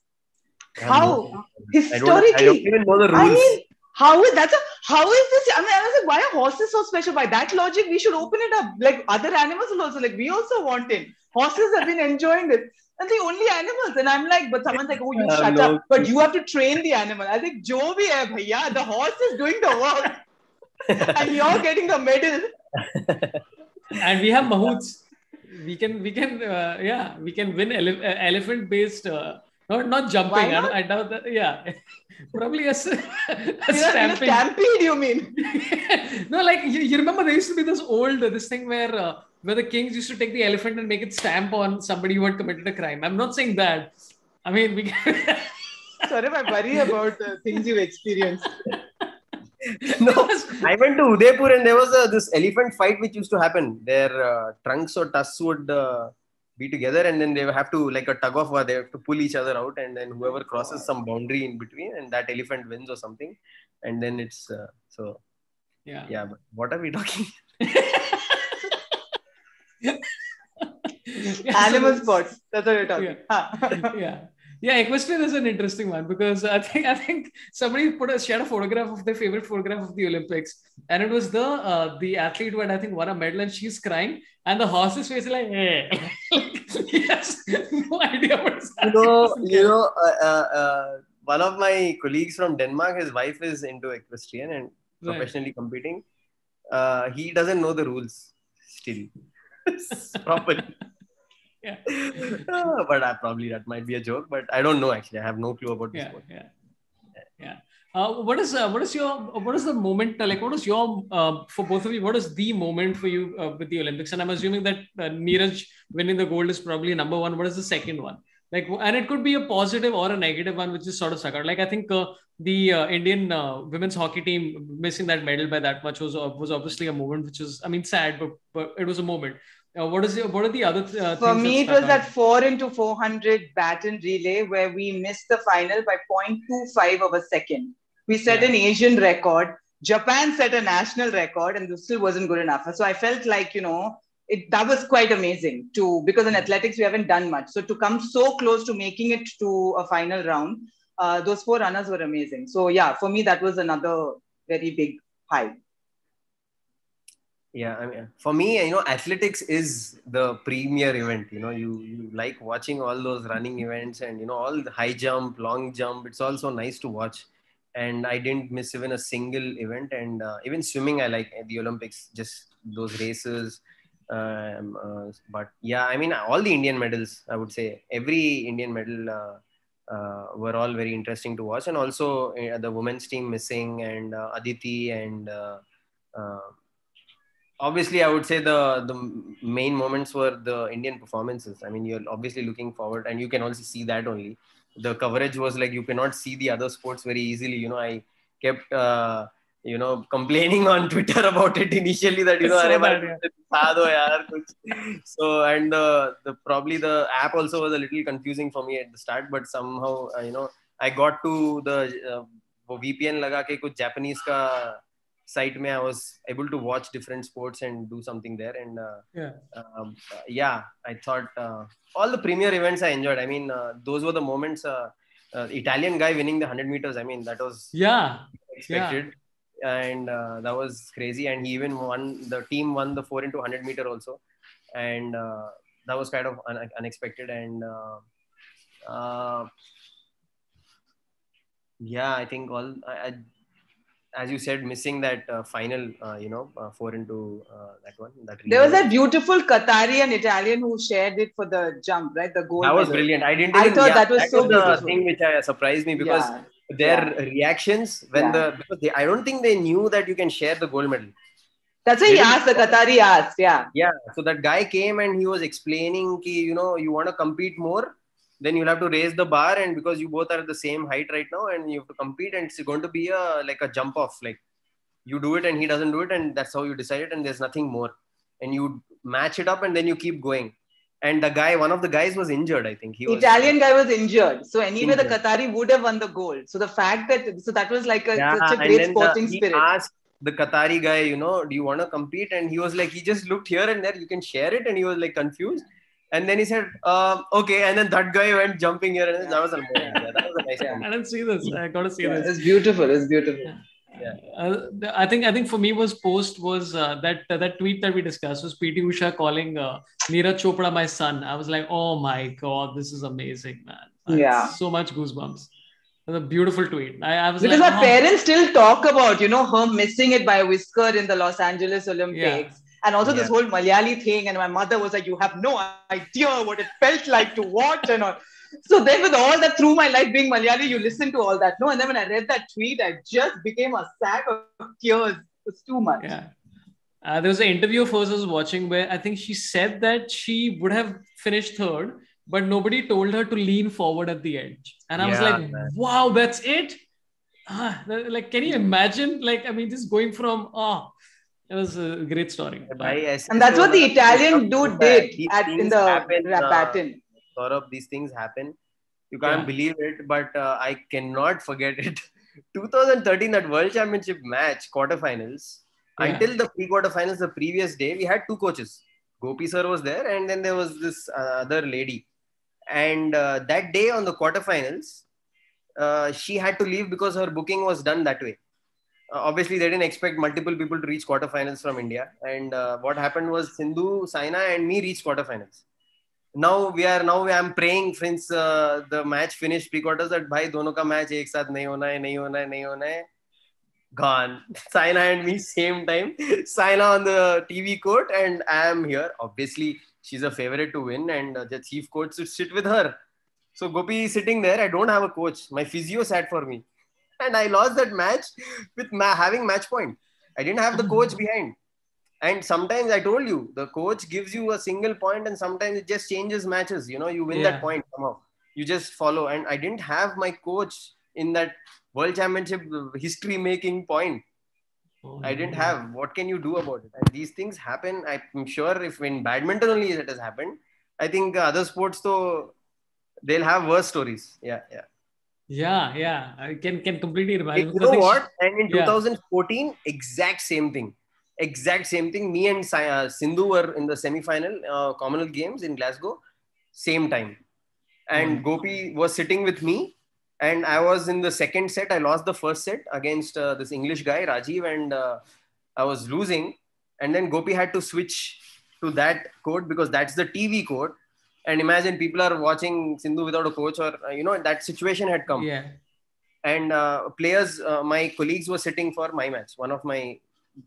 How no, historically? I don't, I don't, even know the rules. I mean, how is that? A, how is this? I mean, I was like, why are horses so special? By that logic, we should open it up. Like other animals will also like. We also want it. Horses have been enjoying this and the only animals. And I'm like, but someone's like, oh, you shut no. up. But you have to train the animal. I think, Jo bhi hai, bhaiya. The horse is doing the work. and you're getting the medal. and we have mahouts. We can, we can, uh, yeah, we can win ele- uh, elephant based, uh, not, not jumping. Not? I, I, doubt that. Yeah. Probably a, a stampede. stampede, you mean? no, like you, you, remember there used to be this old, this thing where uh, where the kings used to take the elephant and make it stamp on somebody who had committed a crime. I'm not saying that. I mean, we. Sorry, I worry about the things you've experienced. no, I went to Udaipur and there was a, this elephant fight which used to happen. Their uh, trunks or tusks would uh, be together and then they have to, like a tug of war, they have to pull each other out and then whoever crosses some boundary in between and that elephant wins or something. And then it's uh, so. Yeah. Yeah, but what are we talking? Yeah, Animal it's- sports. That's what we're talking. Huh. yeah yeah equestrian is an interesting one because i think i think somebody put a shared a photograph of their favorite photograph of the olympics and it was the uh, the athlete who had i think won a medal and she's crying and the horse's face is like hey he has no idea what's you know, you know, uh, uh, uh, one of my colleagues from Denmark, his wife is into equestrian and professionally competing. Uh, he doesn't know the rules still properly. Yeah. Uh, but I, probably that might be a joke. But I don't know actually. I have no clue about this yeah sport. yeah yeah uh, what is uh, what is your what is the moment uh, like what is your uh, for both of you what is the moment for you uh, with the olympics and i'm assuming that uh, neeraj winning the gold is probably number one what is the second one like and it could be a positive or a negative one which is sort of out like i think uh, the uh, indian uh, women's hockey team missing that medal by that much was uh, was obviously a moment which is i mean sad but, but it was a moment uh, what is your, what are the other uh, For me, it was out? that 4 into 400 baton relay where we missed the final by 0.25 of a second. We set Yeah. an Asian record. Japan set a national record, and this still wasn't good enough. So I felt like, you know, it, that was quite amazing to because in athletics we haven't done much. So to come so close to making it to a final round, uh, those four runners were amazing. So yeah, for me that was another very big high. Yeah, I mean, for me, you know, athletics is the premier event. You know, you you like watching all those running events and you know all the high jump, long jump. It's also nice to watch. And I didn't miss even a single event. And uh, even swimming, I like the Olympics. Just those races. Um, uh, but yeah, I mean, all the Indian medals. I would say every Indian medal. Uh, uh, were all very interesting to watch, and also uh, the women's team missing and Aditi and obviously i would say the the main moments were the indian performances i mean you're obviously looking forward and you can also see that only the coverage was like you cannot see the other sports very easily you know i kept uh, you know complaining on twitter about it initially that you know so bad, yeah. so and the, the probably the app also was a little confusing for me at the start but somehow uh, you know i got to the uh, vpn laga ke kuch japanese ka site mein i was able to watch different sports and do something there and uh, yeah. Um, yeah i thought uh, all the premier events i enjoyed. I mean uh, those were the moments uh, italian guy winning the 100 meters i mean that was yeah. Expected. yeah and uh, that was crazy. And he even won, the team won the 4 into 100 meter also. And uh, that was kind of un- unexpected. And uh, uh, yeah, I think all, I, I, as you said, missing that uh, final, uh, you know, uh, 4 into uh, that one. That There was that beautiful Qatari and Italian who shared it for the jump, right? The goal. that was brilliant. I didn't. I thought yeah, that was so the beautiful. thing which surprised me because Yeah. Their Yeah. reactions when Yeah. the because they, I don't think they knew that you can share the gold medal. That's why he asked, the Qatari asked, yeah. Yeah. So that guy came and he was explaining, ki, you know, you want to compete more, then you'll have to raise the bar, and because you both are at the same height right now, and you have to compete, and it's going to be a like a jump off, like you do it and he doesn't do it, and that's how you decide it, and there's nothing more, and you match it up, and then you keep going. And the guy, one of the guys was injured, I think. He was Italian guy was injured. So anyway, the Injured. Qatari would have won the gold. So the fact that so that was like a, Yeah, such a and great then the- sporting he spirit. asked the Qatari guy, you know, do you want to compete? And he was like, he just looked here and there. You can share it, and he was like confused. And then he said, um, okay. And then that guy went jumping here, and then that was a moment. Yeah, that was a nice moment. I didn't see this. I got to see Yeah, this. it's beautiful. It's beautiful. Uh, I think I think for me was post was uh, that uh, that tweet that we discussed was PT Usha calling uh, Neeraj Chopra my son. I was like, oh my god, this is amazing, man. I had Yeah. so much goosebumps. It was a beautiful tweet. I, I was Because like, my oh. parents still talk about, you know, her missing it by a whisker in the Los Angeles Olympics. And also this whole Malayali thing. And my mother was like, you have no idea what it felt like to watch and all. So then with all that through my life being Malayali, you listen to all that. No, and then when I read that tweet, I just became a sack of tears. It was too much. Yeah. Uh, there was an interview of hers I was watching where I think she said that she would have finished third, but nobody told her to lean forward at the edge. And I was like, man. wow, that's it. Ah, like, can you imagine? Like, I mean, just going from, oh, it was a great story. Bhai, And that's what the Italian dude did at, in the happen, uh, Rapatin. Sorabh, these things happen. You can't Yeah. believe it, but uh, I cannot forget it. 2013, that World Championship match, quarterfinals, Yeah. until the pre quarterfinals the previous day, we had two coaches Gopi sir was there, and then there was this uh, other lady. And uh, that day on the quarterfinals, uh, she had to leave because her booking was done that way. Uh, obviously, they didn't expect multiple people to reach quarterfinals from India. And uh, what happened was Sindhu, Saina, and me reached quarterfinals Now we are now I'm praying since uh, the match finished pre-quarters that भाई दोनों का match एक साथ नहीं होना है नहीं होना है नहीं होना है gone. Saina and me same time. Saina on the TV court and I am here. Obviously, she's a favorite to win and uh, the chief coach should sit with her. So Gopi is sitting there. I don't have a coach. My physio sat for me. And I lost that match with ma- having match point. I didn't have the coach behind. And sometimes I told you, the coach gives you a single point and sometimes it just changes matches. You know, you win Yeah. that point somehow. You just follow. And I didn't have my coach in that world championship history making point. Oh, I didn't no. have. What can you do about it? And these things happen. I'm sure if in badminton only it has happened, I think other sports though they'll have worse stories. Yeah, yeah. Yeah, yeah. I can can completely imagine. you know what? And in Yeah. 2014, exact same thing. Exact same thing. Me and uh, Sindhu were in the semi-final uh, Commonwealth Games in Glasgow, same time. And Mm. Gopi was sitting with me, and I was in the second set. I lost the first set against uh, this English guy Rajiv, and uh, I was losing. And then Gopi had to switch to that court because that's the TV court. And imagine people are watching Sindhu without a coach, or uh, you know that situation had come Yeah. and uh, players uh, my colleagues were sitting for my match one of my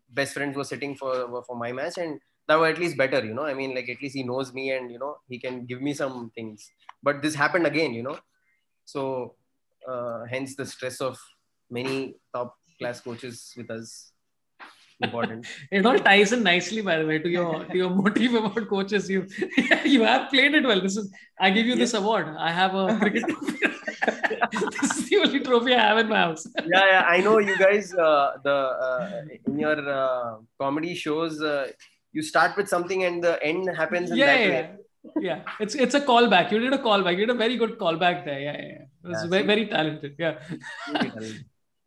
best friends were sitting for for my match and that were at least better you know? I mean like at least he knows me and you know he can give me some things. But this happened again you know? So uh, hence the stress of many top class coaches with us important It all ties in nicely, by the way, to your to your motive about coaches. You you have played it well. This is I give you this award. I have a cricket trophy. this is the only trophy I have in my house. yeah yeah i know you guys uh, the uh, in your uh, comedy shows uh, you start with something and the end happens in yeah, that yeah, way yeah. Yeah, it's it's a callback. You did a callback. You did a very good callback there. Yeah, yeah. yeah. It was Yeah, very, very talented. Yeah. Really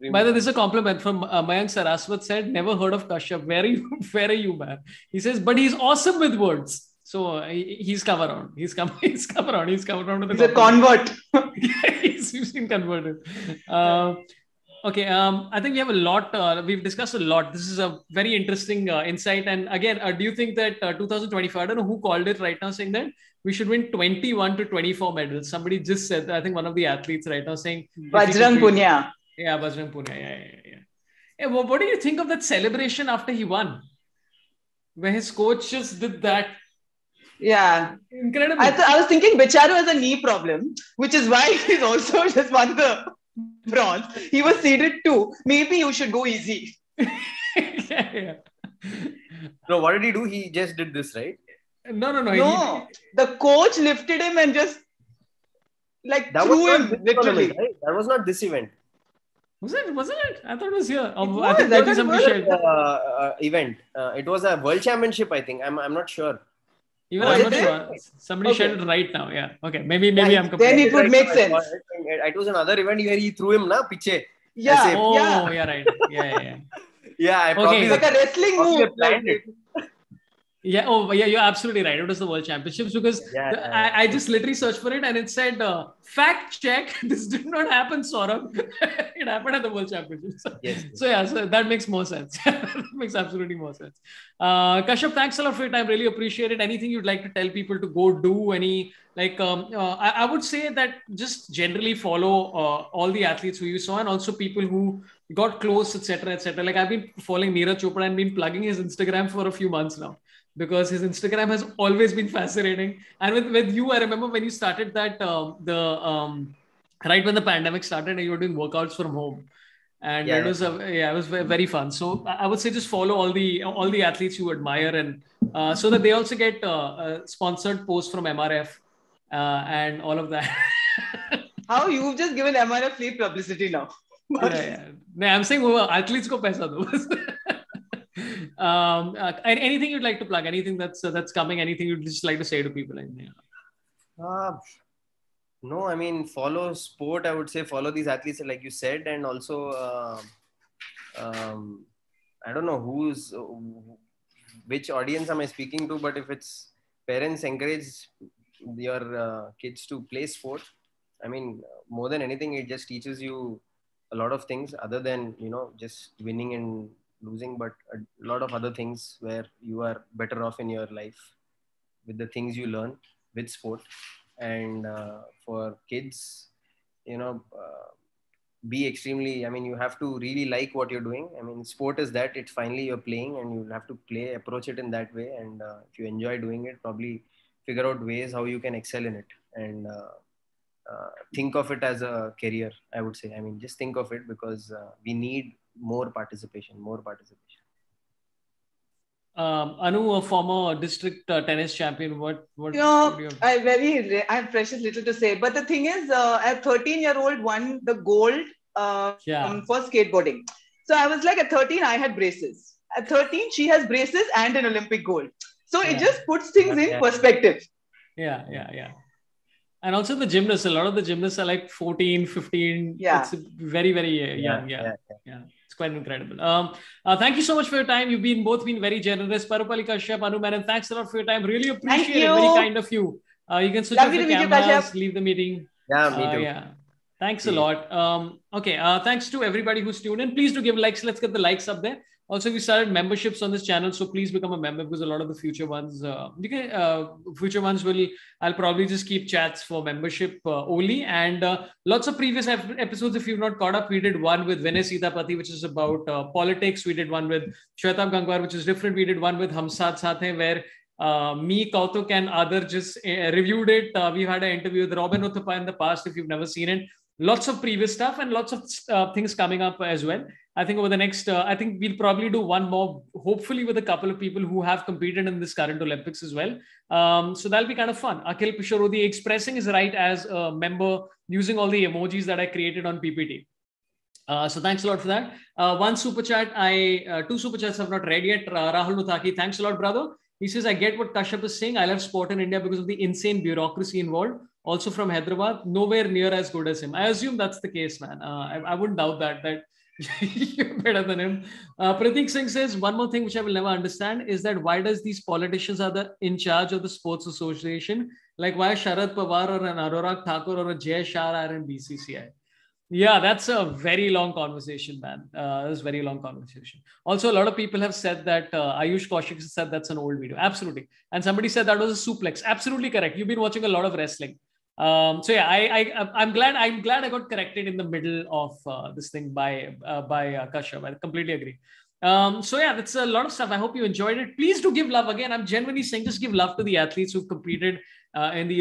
By the way, this is a compliment from uh, Mayank Saraswat said, never heard of Kashyap. Where are you, where are you, man? He says, but he's awesome with words. So uh, he, he's come around. He's come, he's come around. He's come around to the He's a compliment. convert. he's, he's been converted. Uh, okay. Um, I think we have a lot. Uh, we've discussed a lot. This is a very interesting uh, insight. And again, uh, do you think that uh, 2025, I don't know who called it right now saying that we should win 21 to 24 medals. Somebody just said, I think one of the athletes right now saying, if we could Bajrang Punia. Yeah, Bajrang Punia. Yeah, yeah, yeah. yeah. Hey, what, what do you think of that celebration after he won? Where his coach just did that. Yeah. Incredible. I, th- I was thinking Bicharu has a knee problem, which is why he's also just won the bronze. He was seeded too. Maybe you should go easy. yeah, yeah. No, what did he do? He just did this, right? No, no, no. No, the coach lifted him and just like That was threw not him literally. tournament, right? That was not this event. He, was it? Wasn't it? I thought it was here. Um, It I think was, I maybe thought it somebody was. shared. Uh, uh, event. Uh, it was a world championship, I think. I'm, I'm not sure. Even Was I'm not there? sure. Somebody Okay. shared it right now. Yeah. Okay. Maybe, maybe Yeah, I'm then it would make sense. it. And It was another event where he threw him, na, piche. Yeah, Oh, yeah. yeah, right. Yeah, yeah, yeah. Yeah, I Okay. probably. It's like a wrestling move. planned like- it. Yeah. Oh, yeah. You're absolutely right. It was the World Championships because Yeah, the- yeah, I, I just literally searched for it and it said uh, fact check. This did not happen, Sorabh. it happened at the World Championships. Yes. So yeah, so that makes more sense. makes absolutely more sense. Uh, Kashyap, thanks a lot for your time. Really appreciate it. Anything you'd like to tell people to go do? Any like um, uh, I, I would say that just generally follow uh, all the athletes who you saw and also people who got close, etc., etc. Like I've been following Neeraj Chopra and been plugging his Instagram for a few months now because his Instagram has always been fascinating. And with, with you, I remember when you started that um, the um, right when the pandemic started and you were doing workouts from home and Yeah, it was a, yeah it was ve- very fun so i I would say just follow all the all the athletes you admire and uh, so that they also get uh, a sponsored posts from mrf uh, and all of that How you've just given MRF free publicity now. yeah, yeah. No, i'm saying वो athletes को पैसा दो um uh, anything you'd like to plug anything that's uh, that's coming anything you'd just like to say to people. Uh, no, I mean, follow sport. I would say follow these athletes, like you said, and also, uh, um, I don't know who's which audience am I speaking to, but if it's parents encourage your uh, kids to play sport, I mean, more than anything, it just teaches you a lot of things other than you know just winning and losing, but a lot of other things where you are better off in your life with the things you learn with sport. And uh, for kids, you know. Uh, be extremely i mean you have to really like what you're doing i mean sport is that it's finally you're playing and you have to play approach it in that way and uh, if you enjoy doing it probably figure out ways how you can excel in it and uh, uh, think of it as a career i would say i mean just think of it because uh, we need more participation more participation um, Anu, a former district uh, tennis champion, what what? You know, what you I very I have precious little to say, but the thing is, uh, a 13 year old won the gold uh, Yeah. um, for skateboarding. So I was like, at 13, I had braces. At 13, she has braces and an Olympic gold. So it just puts things in Yeah. perspective. yeah, yeah, yeah. And also the gymnasts, a lot of the gymnasts are like 14, 15. Yeah. It's very, very uh, young. Yeah. yeah. It's quite incredible. Um, uh, thank you so much for your time. You've been both been very generous. Parupalli Kashyap, Anu Menon, thanks a lot for your time. Really appreciate it. you. Very kind of you. Uh, you can switch Lovely off the to you, cameras, leave the meeting. yeah me Uh, too yeah. Thanks a lot. Um, okay. Uh, thanks to everybody who's tuned in. Please do give likes. Let's get the likes up there. Also, we started memberships on this channel, so please become a member because a lot of the future ones, uh, you can, uh, future ones will. I'll probably just keep chats for membership uh, only, and uh, lots of previous ep- episodes. If you've not caught up, we did one with Vinay Sitapati, which is about uh, politics. We did one with Shwetab Gangwar, which is different. We did one with Hum Hain, where uh, me, Kautuk, and other just uh, reviewed it. Uh, we've had an interview with Robin Uthappa in the past. If you've never seen it, lots of previous stuff and lots of things coming up as well. I think over the next, uh, I think we'll probably do one more, hopefully with a couple of people who have competed in this current Olympics as well. Um, so that'll be kind of fun. Akhil Pisharodi expressing his right as a member using all the emojis that I created on PPT. Uh, so thanks a lot for that. Uh, one super chat, I uh, two super chats have not read yet. Rahul Nuthaki, thanks a lot, brother. He says, I get what Kashyap is saying. I love sport in India because of the insane bureaucracy involved. Also from Hyderabad, nowhere near as good as him. I assume that's the case, man. Uh, I, I wouldn't doubt that. That you're better than him. Uh, Pratik Singh says one more thing which I will never understand is that why does these politicians are the in charge of the sports association? Like why Sharad Pawar or an Anurag Thakur or a Jay Shah are in BCCI? Yeah, that's a very long conversation, man. Uh, that's very long conversation. Also, a lot of people have said that uh, Ayush Kaushik said that's an old video. Absolutely. And somebody said that was a suplex. Absolutely correct. You've been watching a lot of wrestling. Um, so yeah, I, I I'm glad I'm glad I got corrected in the middle of uh, this thing by uh, by uh, Kashyap. I completely agree. Um, so yeah, that's a lot of stuff. I hope you enjoyed it. Please do give love again. I'm genuinely saying just give love to the athletes who've competed uh, in the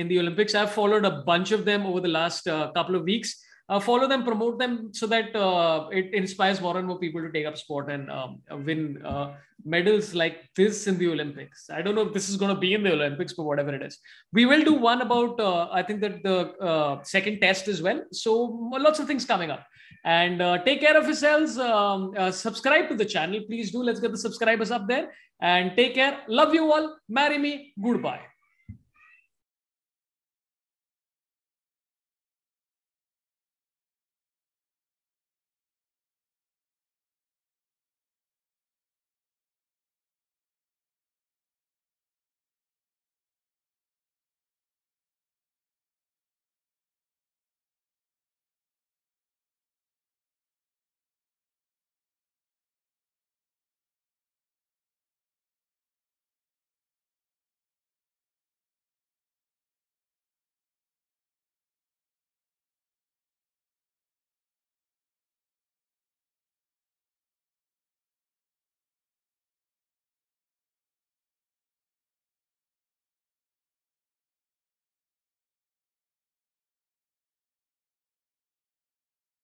in the Olympics. I've followed a bunch of them over the last uh, couple of weeks. Uh, follow them, promote them, so that uh, it inspires more and more people to take up sport and um, win uh, medals like this in the Olympics. I don't know if this is going to be in the Olympics, but whatever it is, we will do one about. Uh, I think that the uh, second test as well. So lots of things coming up. And uh, take care of yourselves. Um, subscribe to the channel, please do. Let's get the subscribers up there. And take care. Love you all. Marry me. Goodbye.